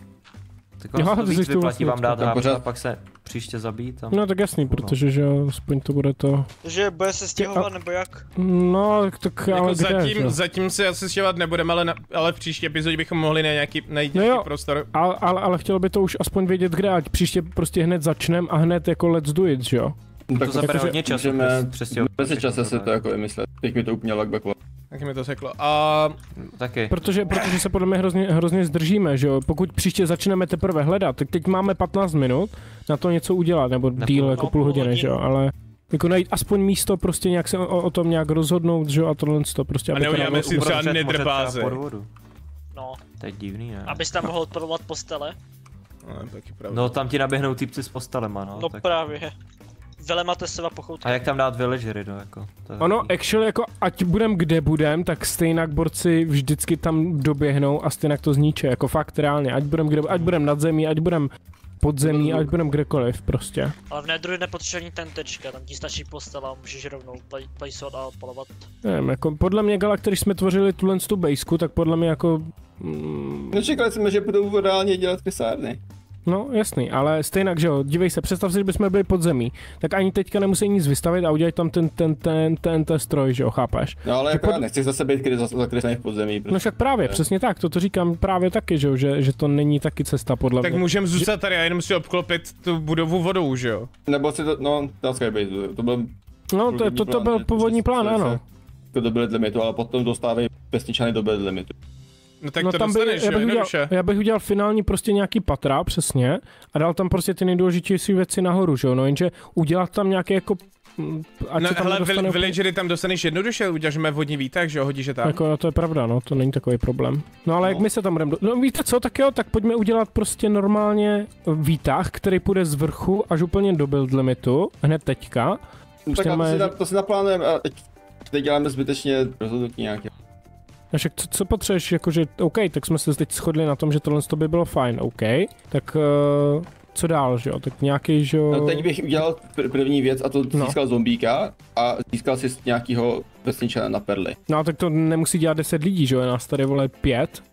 G: Tak
C: Jo,
G: ono
C: ty
G: to víc vyplatí
C: vlastně
G: vám dát hápka
F: Pořád-
G: a pak se příště zabít. A...
C: No tak jasný, protože že jo, aspoň to bude to...
A: Takže bude se stěhovat, nebo jak?
C: No, tak, tak
B: Jako
C: ale kde,
B: zatím,
C: že?
B: zatím se asi stěhovat nebudeme, ale, na, ale v příští epizodě bychom mohli na nějaký, najít
C: No
B: nějaký
C: jo.
B: prostor.
C: Ale, ale, ale chtěl by to už aspoň vědět kde, ať příště prostě hned začnem a hned jako let's do it, že jo?
F: No,
G: To zabere
C: jakože
G: hodně času.
F: Můžeme
G: přes- přestěhovat
F: v mezičase
G: všechno
F: se to jako vymyslet. Teď mi to úplně lagbeklo.
B: Tak mi to řeklo. A
G: Taky.
C: Protože, protože se podle mě hrozně, hrozně zdržíme, že jo? Pokud příště začneme teprve hledat, tak teď máme 15 minut na to něco udělat, nebo
G: Na
C: díl
G: půl-
C: jako
A: no,
C: půl
A: půl
C: hodiny, že jo? Ale jako najít aspoň místo, prostě nějak se o, o tom nějak rozhodnout, že jo? A tohle to prostě,
B: A neuděláme si třeba nedrbáze.
A: No,
G: To je divný, ne?
A: abys tam mohl odporovat postele.
B: No, taky pravda.
G: No tam ti naběhnou týpci s postelema, no.
A: No
G: tak...
A: právě. Velematesova pochoutka.
G: A jak tam dát villagery, no jako? To je
C: Ono,
G: taky-
C: actually, jako ať budem kde budem, tak stejně borci vždycky tam doběhnou a stejně to zniče, jako fakt reálně, ať budem, kde, ať budem nad zemí, ať budem pod zemí, ať budem kdekoliv prostě.
A: Ale v nedru nepotřebuje ani tentečka, tam ti stačí postela, můžeš rovnou play, placeovat a odpalovat.
C: Nevím, jako podle mě Gala, když jsme tvořili tuhle tu bejsku, tak podle mě jako... Mm,
F: Nečekali jsme, že budou reálně dělat pisárny.
C: No jasný, ale stejně, že jo, dívej se, představ si, že bychom byli pod zemí, tak ani teďka nemusí nic vystavit a udělat tam ten, ten, ten, ten, ten stroj, že jo, chápeš?
F: No ale
C: Že
F: jako
C: pod-
F: já nechci zase být kdy zakreslený v podzemí. Prostě.
C: No však právě, přesně tak, to to říkám právě taky, že jo, že, že to není taky cesta podle
B: Tak
C: mě.
B: můžeme zůstat tady a jenom si obklopit tu budovu vodou, že jo?
F: Nebo si to, no, Skybase, to byl
C: No, to, to, to byl
F: že
C: původní plán, ano.
F: To do bullet limitu, ale potom dostávají vesničany do bullet limitu.
B: No tak
C: no
B: to
C: tam by, já,
B: jo,
C: bych udělal, já bych udělal finální prostě nějaký patra, přesně, a dal tam prostě ty nejdůležitější věci nahoru, že jo, no jenže udělat tam nějaké jako, mm, ať
B: No,
C: tam
B: hele, vil-
C: úplně-
B: villagery tam dostaneš jednoduše, uděláme vodní výtah, že jo, hodíš je tam.
C: Jako, no, to je pravda, no, to není takový problém. No ale no. jak my se tam budeme... Do... No víte co, tak jo, tak pojďme udělat prostě normálně výtah, který půjde z vrchu až úplně do build limitu, hned teďka.
F: No,
C: Prostě
F: tak ale to,
C: máme-
F: si, na- to si naplánujeme a teď, teď děláme zbytečně rozhodnutí nějaké.
C: A však co, co potřebuješ, jakože, OK, tak jsme se teď shodli na tom, že tohle to by bylo fajn, OK, tak uh, co dál, že jo, tak nějaký, že jo...
F: No, teď bych udělal pr- první věc a to
C: No.
F: získal zombíka a získal si z nějakého vesničana na perly.
C: No tak to nemusí dělat 10 lidí, že jo, je nás tady vole 5.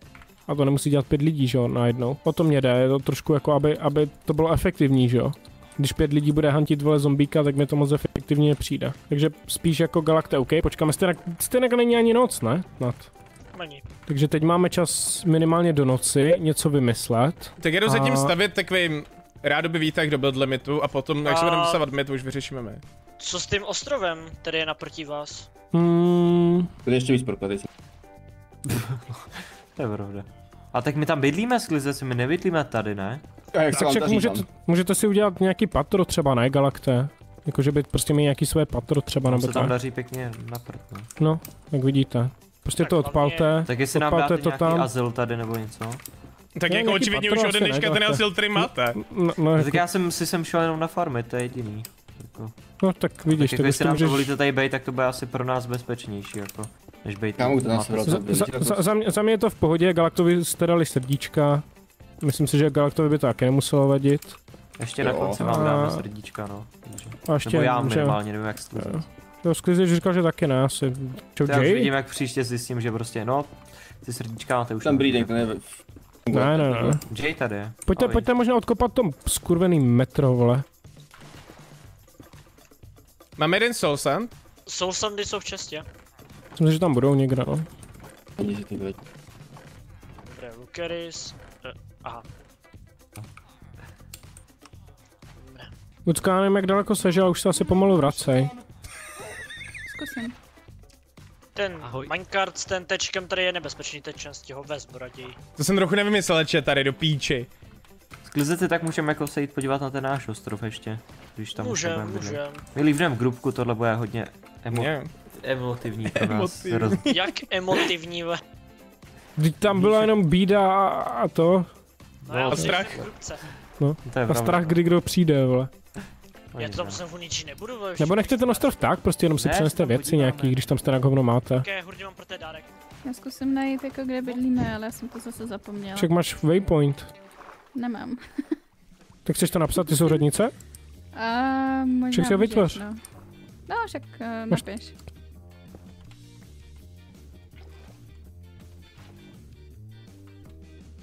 C: A to nemusí dělat 5 lidí, že jo, najednou. O to mě jde, je to trošku jako, aby, aby to bylo efektivní, že jo. Když pět lidí bude hantit vole zombíka, tak mi to moc efektivně nepřijde. Takže spíš jako Galakte, OK, počkáme, stejně, stejně není ani noc, ne? Snad.
A: Není.
C: Takže teď máme čas minimálně do noci něco vymyslet.
B: Tak jedu zatím
C: A-
B: stavět takový rádoby výtah do build limitu a potom, jak se
A: A-
B: budeme dostávat my, to už vyřešíme my.
A: Co s tím ostrovem, který je naproti vás?
C: Hmm,
F: To je ještě víc proklady. *laughs*
G: To je pravda. A tak my tam bydlíme, sklizeci, my nebydlíme tady, ne?
F: A jak
C: Tak však můžete, můžete si udělat nějaký patro třeba, ne, Galakté? Jakože by prostě měl nějaký své patro třeba,
G: Tam
C: nebo
G: se tam daří pěkně na prd, no.
C: No, jak vidíte. Prostě to odpalte,
G: Tak jestli nám
C: odpalte
G: dáte
C: to
G: nějaký
C: tam.
G: azyl tady nebo něco?
B: Tak
C: No,
B: jako očividně už ode dneška ten
C: nedáte.
B: azyl tady máte.
C: No, no,
G: No,
C: jako,
G: tak já jsem si sem šel jenom na farmy, to je jediný. Jako,
C: no tak vidíš,
G: tak
C: tak
G: jako jestli
C: to
G: nám
C: můžeš...
G: dovolíte tady být, tak to bude asi pro nás bezpečnější, jako, než
F: to nás vrátí.
C: Za, za, za, za, mě, za mě je to v pohodě, Galaktovi jste dali srdíčka. Myslím si, že Galaktovi by to také nemuselo vadit.
G: Ještě na
F: Jo.
G: konci vám dáme srdíčka, no. Takže.
C: A ještě,
G: Nebo já minimálně, nevím jak sklizet.
C: Jo, sklizeš říkal, že taky ne, asi. Čo,
G: já už vidím, jak příště zjistím, že prostě, no, ty srdíčka máte už.
F: Ten breeding, je...
C: Ne, ne, ne.
G: Jay tady je.
C: Pojďte,
G: Ahoj.
C: pojďte možná odkopat tom skurvený metro, vole.
B: Máme jeden soul sand.
A: Soul sandy jsou v čestě.
C: Myslím, že tam budou někde, no.
A: Dobré, Lukeris. Eh, aha.
C: Lucka, já nevím, jak daleko seš, ale už se asi pomalu vracej.
Q: Zkusím.
A: Ten minecart s ten tečkem tady je nebezpečný, teď části ho vezmu raději.
B: To jsem trochu nevymyslel, že tady do píči.
G: Sklizeci, tak můžeme jako se jít podívat na ten náš ostrov ještě. Když tam
A: Můžem, můžem.
G: My líbneme v grupku, tohle bude hodně emo-
B: Je.
G: emotivní pro nás.
B: Emotivní.
G: Roz...
A: Jak emotivní, ve.
C: Vždyť tam byla jenom bída a, a to.
A: No, já
B: a strach.
C: No.
G: To je
C: A strach, kdy kdo přijde, vole.
A: Já to tam jsem ničí nebudu, ve.
C: Nebo nechte ten ostrov tak, prostě jenom si
A: Ne,
C: přeneste věci nějaký, když tam stejně hovno máte.
A: Ok, hurně mám pro té dárek.
Q: Já zkusím najít, jako kde bydlíme, ale já jsem to zase zapomněla.
C: Však máš waypoint.
Q: Nemám. *laughs*
C: Tak chceš to napsat, ty souřadnice?
Q: A možná
C: Však si ho
Q: můžeš,
C: vytvoř.
Q: No, no však uh,
C: Máš-
Q: napiš.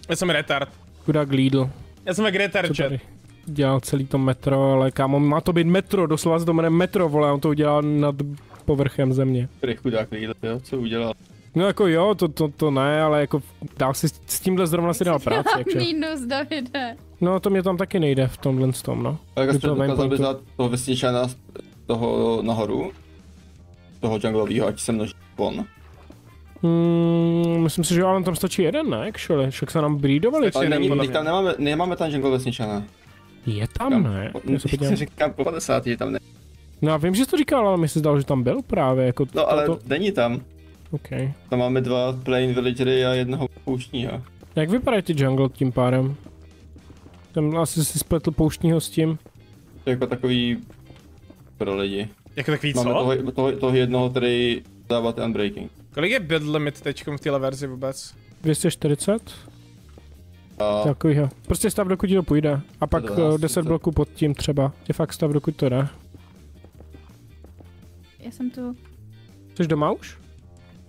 B: Já jsem retard.
C: Chudák Lidl.
B: Já jsem jak retard,
C: Co
B: chat.
C: tady? Dělal celý to metro, ale kámo, má to být metro, doslova se to jmenuje metro, vole, on to udělal nad povrchem země.
F: Který chudák Lidl, jo, co udělal?
C: No jako jo, to, to, to ne, ale jako dál si s tímhle zrovna si dal práci, jakže.
Q: Minus, Davide.
C: No to mě tam taky nejde v tomhle tom, no.
F: A jak
C: Je
F: jste
C: to
F: dokázal
C: waypointu.
F: vyzvat toho vesničana z toho nahoru? Toho junglovýho, ať se množí von.
C: Hmm, myslím si, že ale tam stačí jeden, ne, actually, však se nám breedovali.
F: Ale není, tam nemáme, nemáme tam jungle vesničana.
C: Je tam, ne? Já se podívám. *laughs*
F: Říkám po 50, že tam ne.
C: No já vím, že jsi to říkal, ale mi se zdalo, že tam byl právě, jako
F: No ale
C: to,
F: není tam.
C: OK.
F: Tam máme dva plain villagery a jednoho pouštního.
C: Jak vypadají ty jungle tím pádem? Tam asi si spletl pouštního s tím.
F: To je jako takový pro lidi.
B: Jako takový
F: Máme
B: co?
F: toho, toho, toho jednoho, který dává ten unbreaking.
B: Kolik je build limit teďkom v téhle verzi vůbec?
C: 240?
F: A
C: Takovýho. Prostě stav, dokud ti to půjde. A pak
F: To dá
C: eh, 10
F: 30.
C: bloků pod tím třeba. Je fakt stav, dokud to jde.
Q: Já jsem tu.
C: Jsi doma už?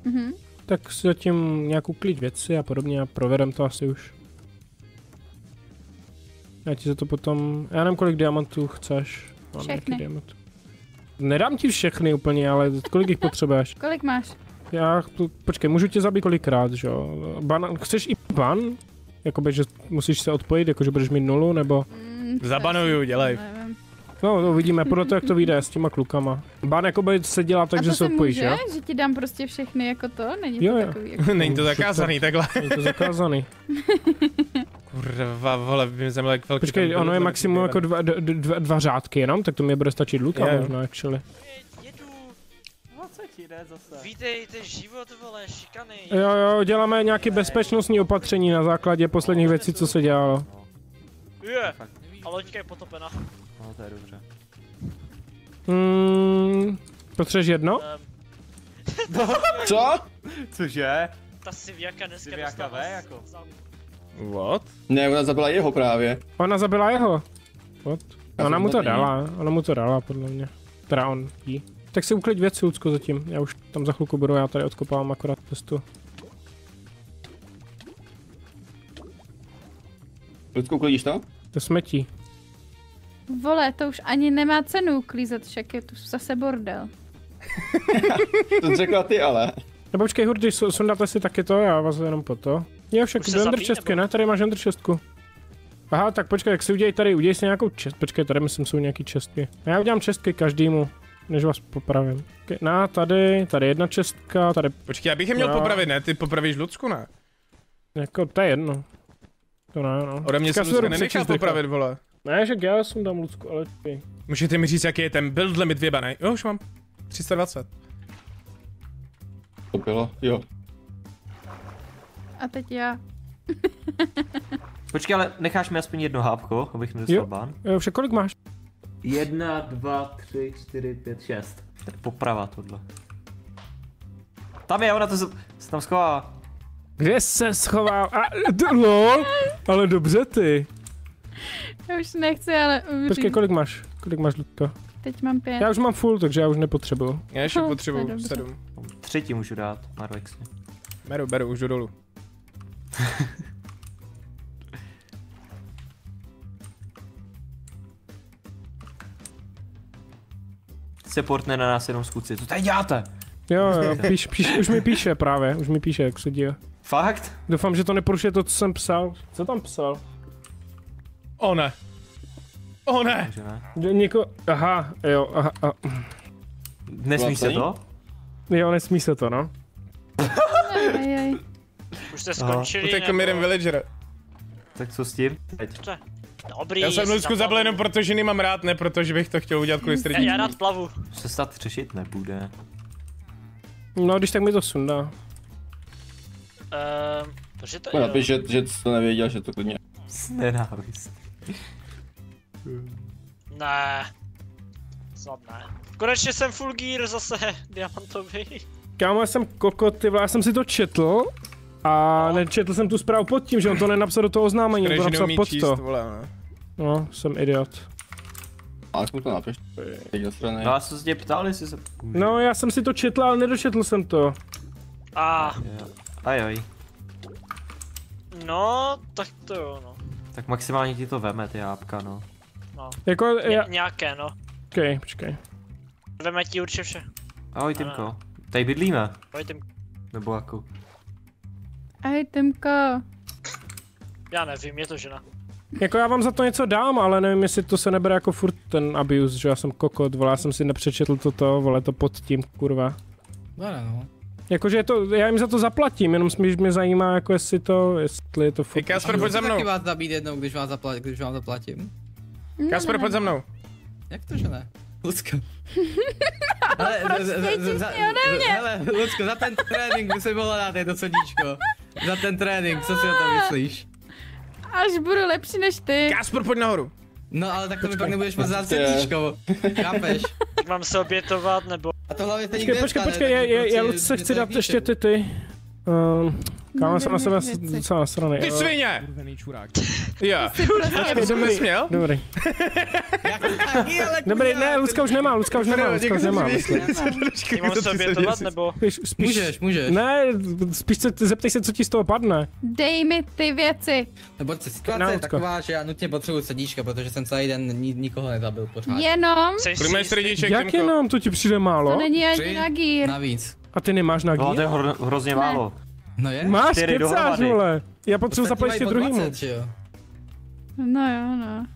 Q: Mhm.
C: Tak si zatím nějak uklid věci a podobně a provedem to asi už. Já ti za to potom... Já nevím, kolik diamantů chceš. Mám nějaký
Q: Všechny.
C: diamant. Nedám ti všechny úplně, ale kolik jich potřebuješ? *laughs*
Q: Kolik máš?
C: Já, tu- počkej, můžu tě zabít kolikrát, že jo? Ban, chceš i ban? Jakoby, že musíš se odpojit, jakože budeš mít nulu, nebo...
Q: Mm,
B: Zabanuju, dělej.
Q: Nevím.
C: No, to uvidíme, podle toho, jak to vyjde s těma klukama. Ban jakoby se dělá tak,
Q: A
C: že
Q: to
C: se
Q: se
C: odpojíš,
Q: může,
C: jo?
Q: že ti dám prostě všechny jako to? Není to
C: Jo, jo.
Q: takový *laughs* jako...
B: Není to zakázaný takhle.
C: Je to zakázaný. *laughs*
B: Kurva, vole, by mi zeml jak velký
C: Počkej, ono je maximum jako dva, d- d- dva, dva řádky jenom, tak to mě bude stačit luka
B: Je.
C: možná, actually.
G: Jde zase?
A: Vítejte život, vole, šikany.
C: Jo, jo, děláme nějaké bezpečnostní opatření na základě posledních věcí, co se dělalo.
A: Je, a loďka je potopena.
G: No to je dobře.
C: Hmm, potřebuješ jedno? *laughs*
F: Co?
G: Cože?
A: ta Siviaka dneska
G: Siviaka
A: dostala
G: V jako?
B: What?
F: Ne, ona zabila jeho právě.
C: Ona zabila jeho. What? Ona mu to dala, ona mu to dala, podle mě. Teda on jí. Tak si uklid věci, Lucko, zatím. Já už tam za chvilku budu, já tady odkopávám akorát cestu.
F: Lucku, uklidíš to?
C: To smetí.
Q: Vole, to už ani nemá cenu uklízet, však je tu zase bordel. *laughs*
F: To řekla ty ale.
C: No počkej, hurdy, su- sundáte si taky to, já vás jenom po to. Jo, však do čestky, ne? Tady máš Ender čestku. Aha, tak počkej, jak si udělej tady, udělej si nějakou čest, počkej, tady myslím jsou nějaký čestky. Já udělám čestky každému, než vás popravím. Okay, na, tady, tady jedna čestka, tady,
B: Počkej, já bych je měl
C: Jo.
B: popravit, ne? Ty popravíš Lucku, ne?
C: Jako, to je jedno. To ne, no.
B: Ode mě se Lucka
C: rychle.
B: popravit, vole.
C: Ne, že já jsem tam Lucku, ale ty.
B: Můžete mi říct, jaký je ten build limit vyjebaný? Jo, už mám. 320.
F: To bylo, jo.
Q: A teď já.
G: Počkej, ale necháš mi aspoň jedno hápko, abych nedostal
C: Jo.
G: bán?
C: Jo, kolik máš?
G: Jedna, dva, tři, čtyři, pět, šest. To je poprava tohle. Tam je, ona to se, se tam schová.
C: Kde se schová? A, lol, ale dobře ty.
Q: Já už nechci, ale umřím.
C: Počkej, kolik máš? Kolik máš, Ludko?
Q: Teď mám pět.
C: Já už mám full, takže já už nepotřebuju.
B: Já ještě *laughs*
Q: No, je
B: potřebuju
Q: dobře.
B: 7.
G: Třetí můžu dát, Marvexně.
B: Beru, beru, už jdu dolů. *laughs*
G: Supportne na nás jenom skutci. Co tady děláte?
C: Jo, jo, píš, píš, už mi píše právě, už mi píše, jak se děje.
G: Fakt?
C: Doufám, že to neporušuje to, co jsem psal. Co tam psal?
B: O ne. O ne.
G: Ne.
C: Něko... Aha, jo, aha, a...
G: Nesmí se to?
C: Jo, nesmí se to, no.
A: Už jste
G: Aha.
A: skončili,
B: Utekl mi jeden villager.
G: Tak co s tím? Teď.
A: Dobrý,
B: Já jsem
A: tam
B: zabil jenom proto, že nemám rád, ne protože bych to chtěl udělat kvůli
A: Já,
B: srdíčku.
A: já rád plavu.
G: Se snad řešit nebude.
C: No, když tak mi to sundá.
A: Ehm, protože to
F: To napiš, že, že jsi to nevěděl, že to klidně.
G: Nenávist.
A: Ne. Snad ne. Konečně jsem full gear zase, *laughs* diamantový.
C: Kámo, já jsem kokot, ty vole, já jsem si to četl a nečetl jsem tu zprávu pod tím, že on to nenapsal do toho oznámení, on to napsal pod
B: číst,
C: to.
B: vole, no.
C: No, jsem idiot.
F: A mu to napiš.
G: No já jsem se tě ptal, jestli se...
C: No, já jsem si to četl, ale nedočetl jsem to.
A: A,
G: Jo. Ajoj.
A: no, tak to jo, no.
G: Tak maximálně ti to veme, ty jápka, no.
A: no.
C: Jako,
A: Ně,
C: já...
A: nějaké, no.
C: Počkej, počkej.
A: Veme ti určitě vše.
G: Ahoj, Timko. Tady bydlíme.
A: Pojďte,
G: Nebo jako.
Q: Ahoj, Timko.
A: já nevím, je to žena.
C: Jako já vám za to něco dám, ale nevím, jestli to se nebere jako furt ten abuse, že já jsem kokot, vole, já jsem si nepřečetl toto, vole, to pod tím, kurva.
E: Dobré, no.
C: Jakože je to, já jim za to zaplatím, jenom spíš mě zajímá, jako jestli to, jestli je to furt.
B: Kasper, pojď za mnou.
E: Taky vás zabít jednou, když vám, zapla- když vám zaplatím.
B: Kasper, pojď za mnou.
E: Jak to, že ne? Lucko. *laughs* Ale,
Q: Proč ode mě?
E: Hele, Lucko, za ten trénink by se mohla dát jedno srdíčko. Za ten trénink, co si o tom myslíš?
Q: Až budu lepší než ty.
B: Kasper, pojď nahoru.
E: No ale tak to mi pak nebudeš moc dát srdíčko. Chápeš?
A: Mám se obětovat, nebo...
E: A to hlavně teď
C: Počkej, počkej, počkej, já, já, já se chci dát ještě ty ty. Um, kámo, jsem na sebe docela nasranej.
B: Ty svině!
O: Kurvený čurák. *laughs*
B: Já.
C: Počkej,
B: jsem
C: dobrý,
B: nesměl?
C: dobrý. Dobrý, ne, Lucka už nemá, Lucka už nemá, Lucka už nemá.
A: Mám se obětovat, nebo...
C: Spíš,
E: Můžeš, můžeš.
C: Ne, spíš se zeptej se, co ti z toho padne.
Q: Dej mi ty věci.
E: Nebo se situace je taková, že já nutně potřebuji srdíčka, protože jsem celý den ni- nikoho nezabil pořád.
Q: Jenom.
A: Si
B: srdíček,
C: Jak jenom, to ti přijde
Q: To
C: málo?
Q: není ani
E: Tři?
Q: na gír.
E: Navíc.
C: A ty nemáš na
G: No, to je hrozně málo.
E: No je?
C: Máš, kecáš, vole. Já potřebuji zaplatit ještě
E: po
C: druhýmu.
E: 20, že jo?
Q: No jo, no.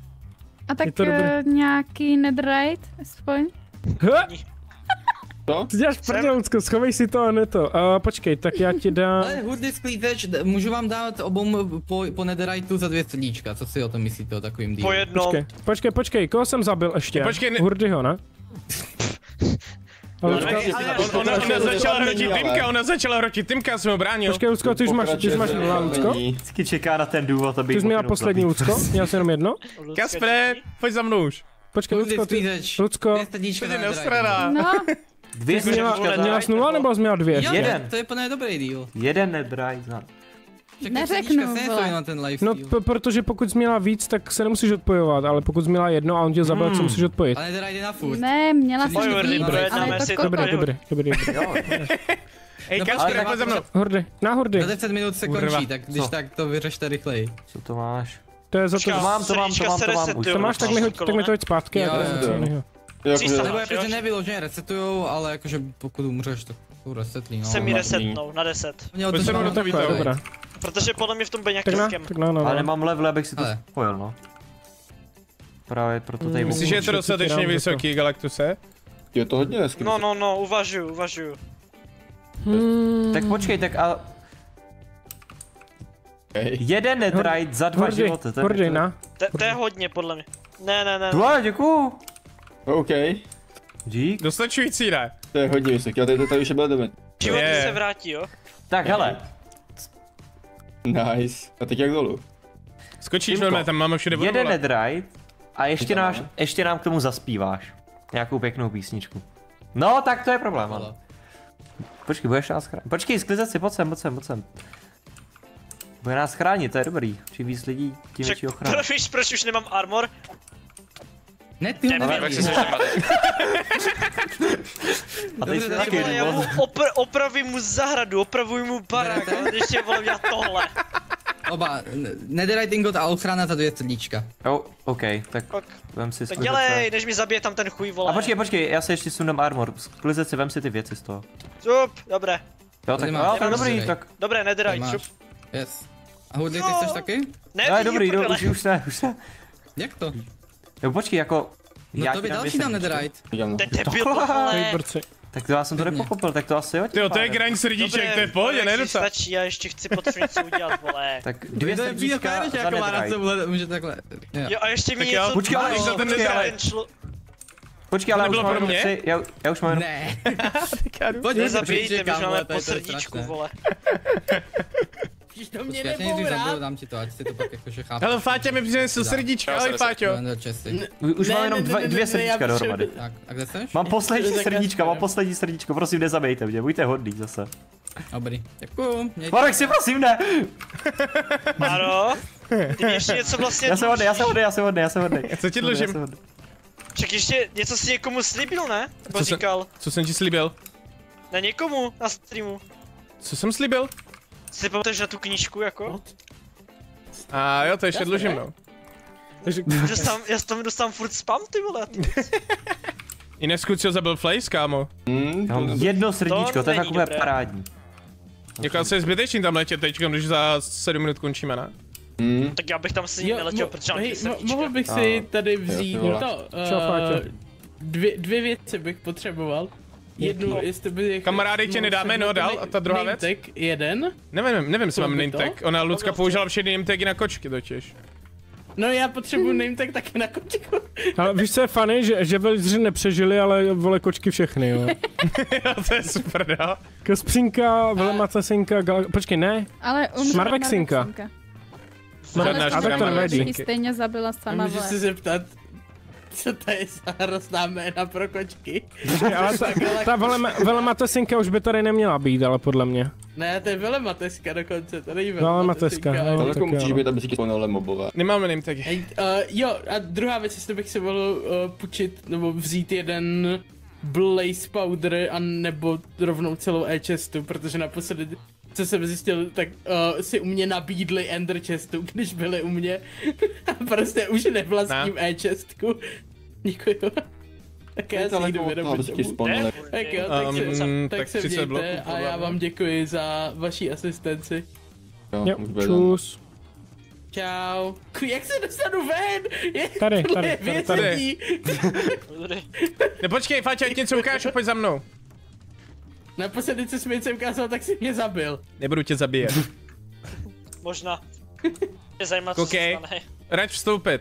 Q: A tak uh, nějaký netherite, aspoň.
F: Co?
C: Ty děláš prdel, Lucko, schovej si to a ne to. Uh, počkej, tak já ti dám...
E: Ale hurdy sklízeč, můžu vám dát obou po, po netheriteu za dvě srdíčka, co si o tom myslíte o takovým
A: po
E: dílu?
A: jednom.
C: Počkej, počkej, počkej, koho jsem zabil ještě?
B: Počkej, ne-
C: Hurdyho, ne? *laughs* Ale-
B: On, ona, ona začala hrotit Timka, ona začala hrotit Timka, já jsem ho bránil.
C: počkej, Lucko, ty už máš, ty už máš nula, Lucko?
G: Vždycky čeká na ten důvod, aby
C: Ty jsi měla poslední. Lucko? Měl jsi jenom jedno?
B: Kaspre, pojď za mnou už.
C: Počkej, Lucko, ty, Lucko,
B: Ty jsi.
Q: No,
G: Dvě
C: jsi měla, měla jsi nula nebo jsi měla dvě?
E: Jo,
G: Jeden.
E: to je plně dobrý díl.
G: Jeden netherite za...
E: Však
Q: Neřeknu,
E: se
Q: vole.
E: na ten
C: No,
E: lifesteal.
C: p- protože pokud jsi měla víc, tak se nemusíš odpojovat, ale pokud jsi měla jedno a on tě zabil,
G: Hmm.
C: co musíš odpojit.
E: Ale netherite je na furt.
Q: ne, měla jsem víc, ale je to.
C: Dobrý, dobrý, dobrý. *laughs*
B: Ej,
E: No, počkej,
B: pojď za mnou.
C: Hurdy, na hurdy.
E: Za 10 minut se
B: Kurva.
E: končí, tak když
G: Co?
E: tak to vyřešte rychleji.
G: Co to máš?
C: To je za to,
G: To mám, to mám, to mám,
A: se
G: to mám.
C: to máš, tak mi, hoď, tak mi to hoď zpátky.
E: Jo,
C: a to
E: jo, jo. Nebo jakože
A: jo?
E: nevyloženě resetujou, ale jakože pokud umřeš, tak jsou resetlí, no.
A: Se mi
F: no,
A: resetnou na 10.
E: Mě o
B: Pojď
E: to
B: se do
E: žádná
B: toho
C: Takhle,
B: videa.
C: dobrá.
A: Protože podle mě v tom bude nějaký
C: Tak na,
A: skem.
C: tak na, na,
G: Ale
C: na.
G: nemám level, abych si to
E: Ale.
G: spojil, no. Právě proto tady
C: Mm.
B: Myslíš, že je to dostatečně vysoký, Galaktuse?
F: Je to hodně hezky.
A: No, no, no, uvažuju, uvažuju.
C: Hmm.
G: Tak počkej, tak a... Jeden netrajt za dva
C: Hordy,
G: životy. to je-
C: hordy,
G: to je-
C: na.
A: To, to je hodně, podle mě. Ne, ne, ne.
G: Dua, děkuju.
F: OK.
G: Dík.
B: Dostačující, ne?
F: To je hodně vysoký, ale tady, tady už je byl.
A: Životy
B: Je.
A: se vrátí, jo?
G: Tak hele,
F: Nice. A teď jak dolů?
B: Skočíš normálně, tam máme všude vodu.
G: jeden netherite a ještě, náš, ještě nám k tomu zaspíváš. Nějakou pěknou písničku. No, tak to je problém, ale. Počkej, budeš nás chránit. Počkej, sklizet si, pojď sem, pojď sem, pojď sem. Bude nás chránit, to je dobrý. Čím víc lidí, tím větší ochrana. *laughs*
A: proč, proč už nemám armor?
E: Ne, ty ho nevidíš.
G: A teď
E: Dobře,
G: taky
A: Já mu opr- opravím mu zahradu, opravuji mu barák, ale ještě vole dělat tohle.
E: Oba, netherite ingot a ochrana za dvě srdíčka.
G: Oh, OK, tak
A: Tak,
G: vem si
A: tak dělej, než mi zabije tam ten chuj, vole.
G: A počkej, počkej, já se ještě sundám armor. Sklizet si, vem si ty věci z toho.
A: Sup, dobré.
G: Jo, tak, jo, tak dobrý,
E: tady.
G: tak.
A: Dobré,
E: Tady
A: netherite,
E: máš.
A: šup.
E: Yes. A Hudley, ty chceš taky?
A: Ne,
G: No, je
A: ty
G: dobrý, do,
A: prdele.
G: už, už ne, už ne.
E: Jak to?
G: Jo, počkej, jako...
E: No
G: já
E: to
G: ti
E: by další dám netherite. *laughs*
A: Debil,
G: Takhle.
A: vole.
C: Výborci.
G: Tak to já jsem to nepochopil, tak to asi jo.
B: Ty jo, to je graň srdíček, to je pohodě, ne
A: tak si
B: docela.
A: stačí, já ještě chci potřebovat něco udělat, vole.
G: Tak dvě
E: To je
G: srdíčka za
E: jako
G: netherite.
E: může takhle. Jo.
A: Jo, a ještě mi
B: Tak jo,
A: něco...
G: počkej, ale
A: dá,
B: za ten netherite.
G: Počkej, ale já už
B: nebylo
G: mám
B: pro mě?
G: tři, já, já už mám jenom...
E: Ne. *laughs*
C: Pojď,
A: Nezabijte, my máme po srdíčku, vole. *laughs*
J: Když to mě
E: Počkej, já tě nejdřív zabiju,
J: nebourat.
E: dám ti to, ať si to pak jakože chápu.
B: Hele, Fáťa mi přinesl srdíčka, ahoj. Fáťo.
G: Už mám jenom dvě srdíčka dohromady.
E: Tak, a kde jsi?
G: Mám poslední srdíčka, mám poslední srdíčko, prosím nezabijte mě, buďte hodný zase.
E: Dobrý. Děkuju.
G: Marek
E: se.
G: si prosím ne!
A: Ano. Ty ještě něco vlastně
G: Já jsem hodný, já jsem hodný, já jsem hodný, já jsem hodný.
B: Co ti dlužím?
A: Však ještě něco si někomu slíbil, ne? Nebo
B: Co jsem-
A: říkal.
B: Co jsem ti slíbil?
A: Na někomu na streamu.
B: Co jsem slíbil?
A: Si pamatuješ na tu knížku, jako?
B: A jo, to ještě dlužím, no. Takže
A: Dostám, já tam dostám furt spam, ty vole. Ty. *laughs*
B: Ines Kucio zabil Flays, kámo.
G: Já mám jedno srdíčko, to je takové
A: dobré.
G: parádní.
B: Jako asi je zbytečný tam letět teď, když za 7 minut končíme, ne?
F: hmm.
A: Tak já bych tam si neletěl,
J: mo-
A: protože mám
J: hej,
A: ty
J: mo-
A: srdíčka.
J: mohl bych si tady vzít to, uh, dvě, dvě věci bych potřeboval. Jednu, jestli by...
B: Kamarády, tě nedáme, no, dál, a ta druhá věc?
J: Jeden.
B: Nevím, nevím,
J: Co
B: mám name tag. Ona Lucka použila všechny name tagy na kočky totiž.
J: No já potřebuji name tag taky na kočku. *laughs*
C: Ale víš, co je funny, že, že veliři nepřežili, ale vole kočky všechny, jo. *laughs*
B: jo, to je super, no.
C: Kaspřínka, velemacesinka, gal... počkej, ne.
Q: Ale umřela
C: Marvexinka.
Q: Marvexinka.
B: Marvexinka.
Q: Ale
C: A tak to
Q: kočky stejně zabila sama,
J: Můžu
Q: vole.
J: se zeptat, co to je za hrozná jména pro kočky?
C: Ale ta, ta velema, velemacesinka už by tady neměla být, ale podle mě.
J: Ne, to je velemateska dokonce, to není
C: Velemateska,
J: velemateska.
F: To
C: tak
F: jako musíš
C: jo.
F: být, aby si spomněl mobové.
B: Nemáme name tagy.
J: Hej, uh, jo, a druhá věc, jestli bych si mohl uh, půjčit, nebo vzít jeden Blaze Powder, a nebo rovnou celou e-chestu, protože naposledy, co jsem zjistil, tak uh, si u mě nabídli Ender chestu, když byli u mě. *laughs* a prostě už nevlastním e-chestku. Děkuju. *laughs* Tak já si jdu
F: vzpomněli.
J: Tak jo, tak,
B: Um,
J: se, tak,
B: tak
J: se
B: 30 bloků,
J: mějte a
B: podle
J: já vám děkuji za vaši asistenci.
F: Jo,
C: Jo, čus.
J: Čau. Jak se dostanu ven? Je,
C: Tady, tady, tady, tady.
J: vězení.
B: Ne, počkej, Fáťa, ať něco ukážu, pojď za mnou.
J: Naposledy, co jsi mi něco ukázal, tak si mě zabil.
B: Nebudu tě zabíjet.
A: Možná. Je zajímavé, co se
B: Koukej.
A: stane.
B: Rač vstoupit.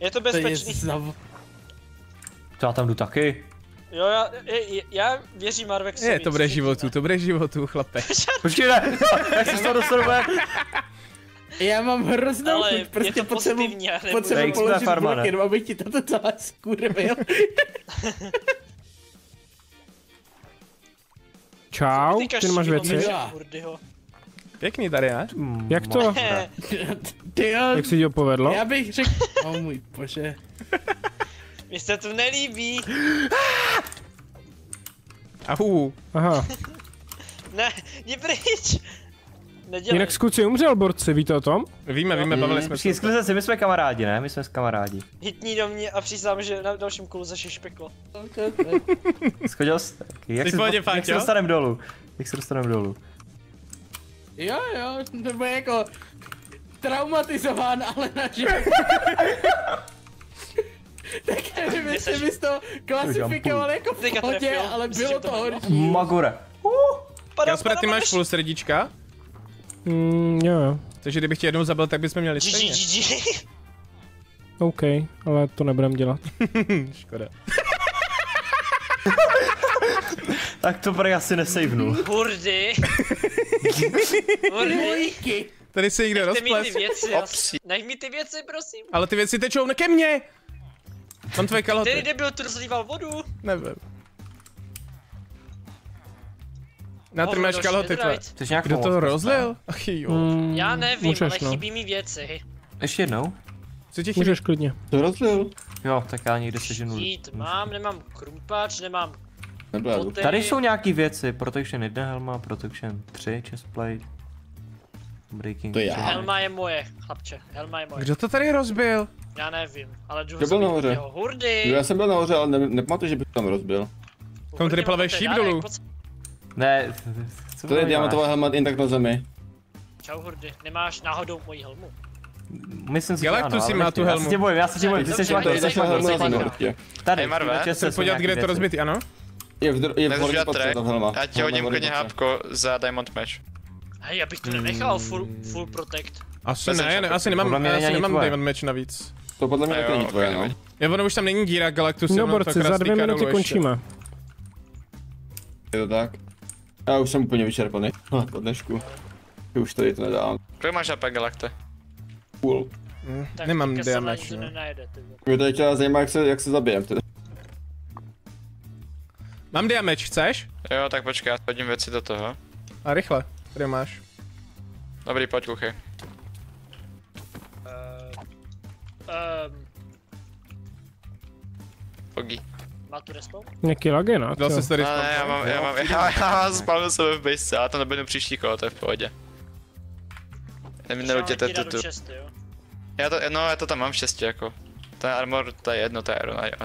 A: Je to
J: To je
A: bezpečný.
J: zav...
G: To já tam jdu taky.
A: Jo, já, je, já věřím Marvexovi.
B: Je, to bude životu, to bude životu, chlape. *laughs*
G: Počkej, ne, *laughs* jak se z toho dostanu?
J: Já mám hroznou
A: Ale
J: chuť,
A: je
J: prostě
A: to
J: potřebuji
A: pozitivní, já
G: je
J: položit
G: XP farma,
J: blok,
G: ne?
J: jenom abych ti toto celé skurvil.
C: Čau, ty nemáš
A: si
C: věci?
J: Já.
B: Pěkný tady, ne?
C: Jak to? *laughs*
J: Ty jo,
C: Jak se ti to povedlo?
J: já bych řekl, o můj bože. *laughs*
A: Mně se to nelíbí. *laughs*
B: Ahu.
C: Aha.
A: Ne, jdi pryč. Nedělej.
C: Jinak Skuci umřel, borci, víte o tom?
B: Víme, víme, bavili jsme se.
G: sklizet si, my jsme kamarádi, ne? My jsme kamarádi.
A: Hitní do mě a přísám, že na dalším kolu zašeš peklo.
G: Schodil jsi? Jak,
B: Jsi
G: se, dostaneme dolů? Jak se dostaneme dolů?
J: Jo, jo, nebo jako traumatizován, ale na *laughs* tak nevím, jestli bys to klasifikoval jako v pohodě, ale bylo
A: to
J: horší.
G: Magore.
A: Padám,
B: Jaspera, ty máš full srdíčka?
C: Mm, jo, jo.
B: Takže kdybych tě jednou zabil, tak bychom měli stejně.
C: OK, ale to nebudem dělat. *laughs*
B: Škoda.
G: Tak to prý asi nesejvnu.
A: Hurdy. *laughs* *laughs*
B: Tady se někde
A: Nechte mi ty
B: rozples.
A: věci, Opsi. Nech mi ty věci, prosím.
B: Ale ty věci tečou ke mně! Mám tvoje
A: Který
B: kaloty.
A: debil tu rozlíval vodu?
B: Nevím. Na ty
A: Hovno,
B: máš kaloty tvoje.
A: Shredrite.
G: Chceš nějak
B: Kdo to rozlil? Ach jo.
C: Mm,
A: Já nevím,
C: můžeš,
A: ale
C: no.
A: chybí mi věci.
G: Ještě jednou?
B: Co ti chybí?
C: Můžeš klidně.
F: To rozbil.
G: Jo, tak já někde seženu.
A: Jít mám, nemám krumpač, nemám
F: Nebyla
A: boty.
G: Tady jsou nějaký věci, Protection 1 helma, Protection 3 chestplate. Breaking.
F: To je já.
A: Helma je moje, chlapče, helma je moje.
B: Kdo to tady rozbil?
A: Já nevím, ale jdu
F: Kdo byl nahoře?
A: jeho hurdy.
F: Já jsem byl nahoře, ale ne, nepamatuji, že bych tam rozbil.
B: Tam tady plave šíp dolů.
G: Ne, co
F: To je diamantová helma jen tak na zemi.
A: Čau hurdy, nemáš náhodou moji helmu?
G: Myslím si, že
B: Galactus
G: ano,
B: si
G: ale
B: má tu
G: Já
B: helmu.
G: se tě bojím, já se tě bojím, ty jsi šlak. Tady,
B: podívat,
G: nějaký
B: kde je to rozbitý, ano?
F: Je v, dr- je v horní patře
M: žatry,
F: ta helma.
M: já ti hodím
F: patře.
M: hápko za Diamond Match.
A: Hej, abych to nenechal full, full protect.
B: Asi
M: Bez
B: ne, ne, asi nemám, asi nemám. Diamond Match navíc.
F: To podle mě taky není tvoje, no.
B: Jo, ono už tam není díra Galactus,
C: No
B: jenom to
C: borci, za dvě minuty končíme.
F: Je to tak? Já už jsem úplně vyčerpaný. No, po dnešku. Už tady to nedám.
M: Kolik máš HP Galakte?
F: Půl.
B: Hm, Nemám
A: na
B: damage,
A: nic
B: no.
A: nenajde, ty vole.
F: Mě tady chtěla zajímá, jak se, jak se zabijem. Teda.
B: Mám damage, chceš?
M: Jo, tak počkej, já hodím věci do toho.
B: A rychle, tady máš.
M: Dobrý, pojď kuchy.
A: Ehm,
M: Fogi.
A: má tu respawn?
C: Nějaký lagin, a
B: Dal se tady
M: Ne, ne, já mám, já mám, já, já mám spavnil sebe v bejsce, a tam doběhnu příští kolo, to je v pohodě. Ne, nelutěte tu tu. Já to, no, já to tam mám štěstí, jako. Ten armor, to je jedno, to je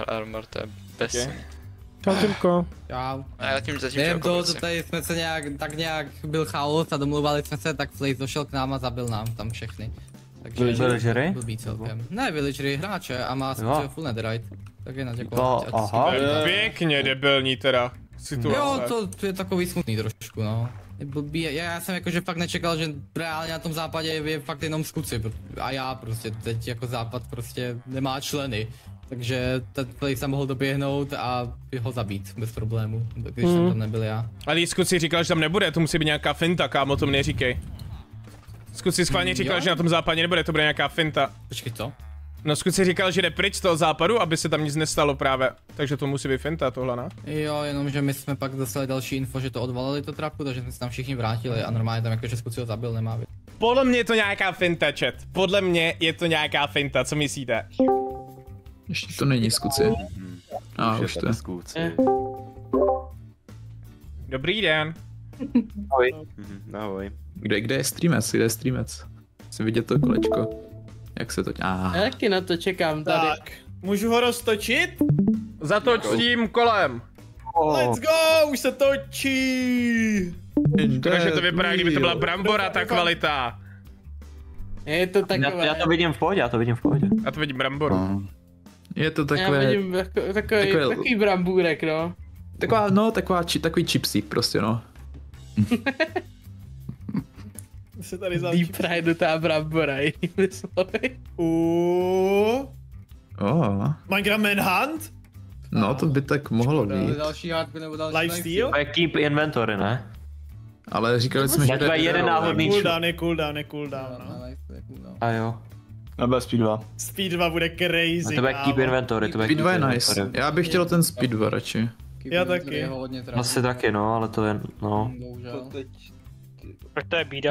M: armor, to je bez.
B: Ok.
C: Čau, Timko.
E: Čau.
M: A já zatím, zatím
E: toho,
M: kluci.
E: co tady jsme se nějak, tak nějak byl chaos a domluvali jsme se, tak Flaze došel k nám a zabil nám tam všechny. Takže
G: Villagery?
E: Blbý celkem. Ne, villagery, hráče a má
G: jo.
E: full netherite. Tak je na
G: To, aha.
B: Pěkně debilní teda situace.
E: Jo, to je takový smutný trošku, no. Je Blbý, já, já jsem jakože fakt nečekal, že reálně na tom západě je fakt jenom skuci a já prostě teď jako západ prostě nemá členy. Takže ten play jsem mohl doběhnout a ho zabít bez problému, když
B: Mhm.
E: jsem tam nebyl já.
B: Ale Skut si říkal, že tam nebude, to musí být nějaká finta, kámo, to mi neříkej. Skut si schválně říkal,
E: Jo?
B: že na tom západě nebude, to bude nějaká finta.
E: Počkej, co?
B: No Skut si říkal, že jde pryč z toho západu, aby se tam nic nestalo právě. Takže to musí být finta tohle, ne?
E: Jo, jenomže my jsme pak dostali další info, že to odvalili to trapu, takže jsme se tam všichni vrátili a normálně tam jakože Skuci ho zabil, nemá být.
B: Podle mě je to nějaká finta, chat. Podle mě je to nějaká finta, co myslíte?
H: Ještě to není skuci. A už to je.
B: Dobrý den.
H: Ahoj.
R: Mhm, ahoj.
H: Kde, kde je streamec? Kde je streamec? Chci vidět to kolečko. Jak se to... Ah.
J: Já taky na to čekám tady.
D: Tak, můžu ho roztočit?
B: Zatoč tím kolem.
D: Let's go, už se točí.
B: Škoda, že to vypadá, kdyby to byla brambora, ta kvalita.
J: Je to
G: Já,
J: takové.
G: já to vidím v pohodě, já to vidím v pohodě.
B: Já to vidím bramboru.
H: Je to
J: Já
H: takové...
J: vidím jako, takový,
H: takové-
J: takový brambůrek, no.
H: Taková, no, taková, či, takový chipsík prostě, no. *laughs*
D: Se tady
J: Deep friednutá brambora, *laughs* jinými slovy.
D: Uuuu.
H: Oh.
D: Minecraft Manhunt?
H: No, to by tak mohlo být.
E: Další hádku nebo další
D: Lifesteal?
G: To je keep inventory, ne?
H: Ale říkali jsme, že...
G: Já to je jeden náhodný
D: Cooldown je cooldown, je cooldown, no.
G: A jo.
F: Nebo Speed 2.
D: Speed 2 bude crazy,
G: A to bude keep inventory, to bude
H: Speed 2 je
G: keep
H: nice.
G: inventory.
H: Já bych chtěl ten Speed 2 radši.
D: Já taky.
G: Asi taky, no, ale to je, no.
A: Tak to je bída.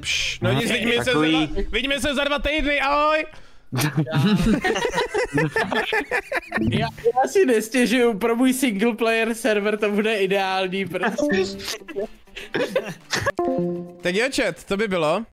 B: Pš, no nic, vidíme se, za dva, vidíme se za dva týdny, ahoj! *laughs*
J: Já, já si nestěžuju, pro můj single player server to bude ideální, prostě. *laughs*
B: Tak jo, chat, to by bylo.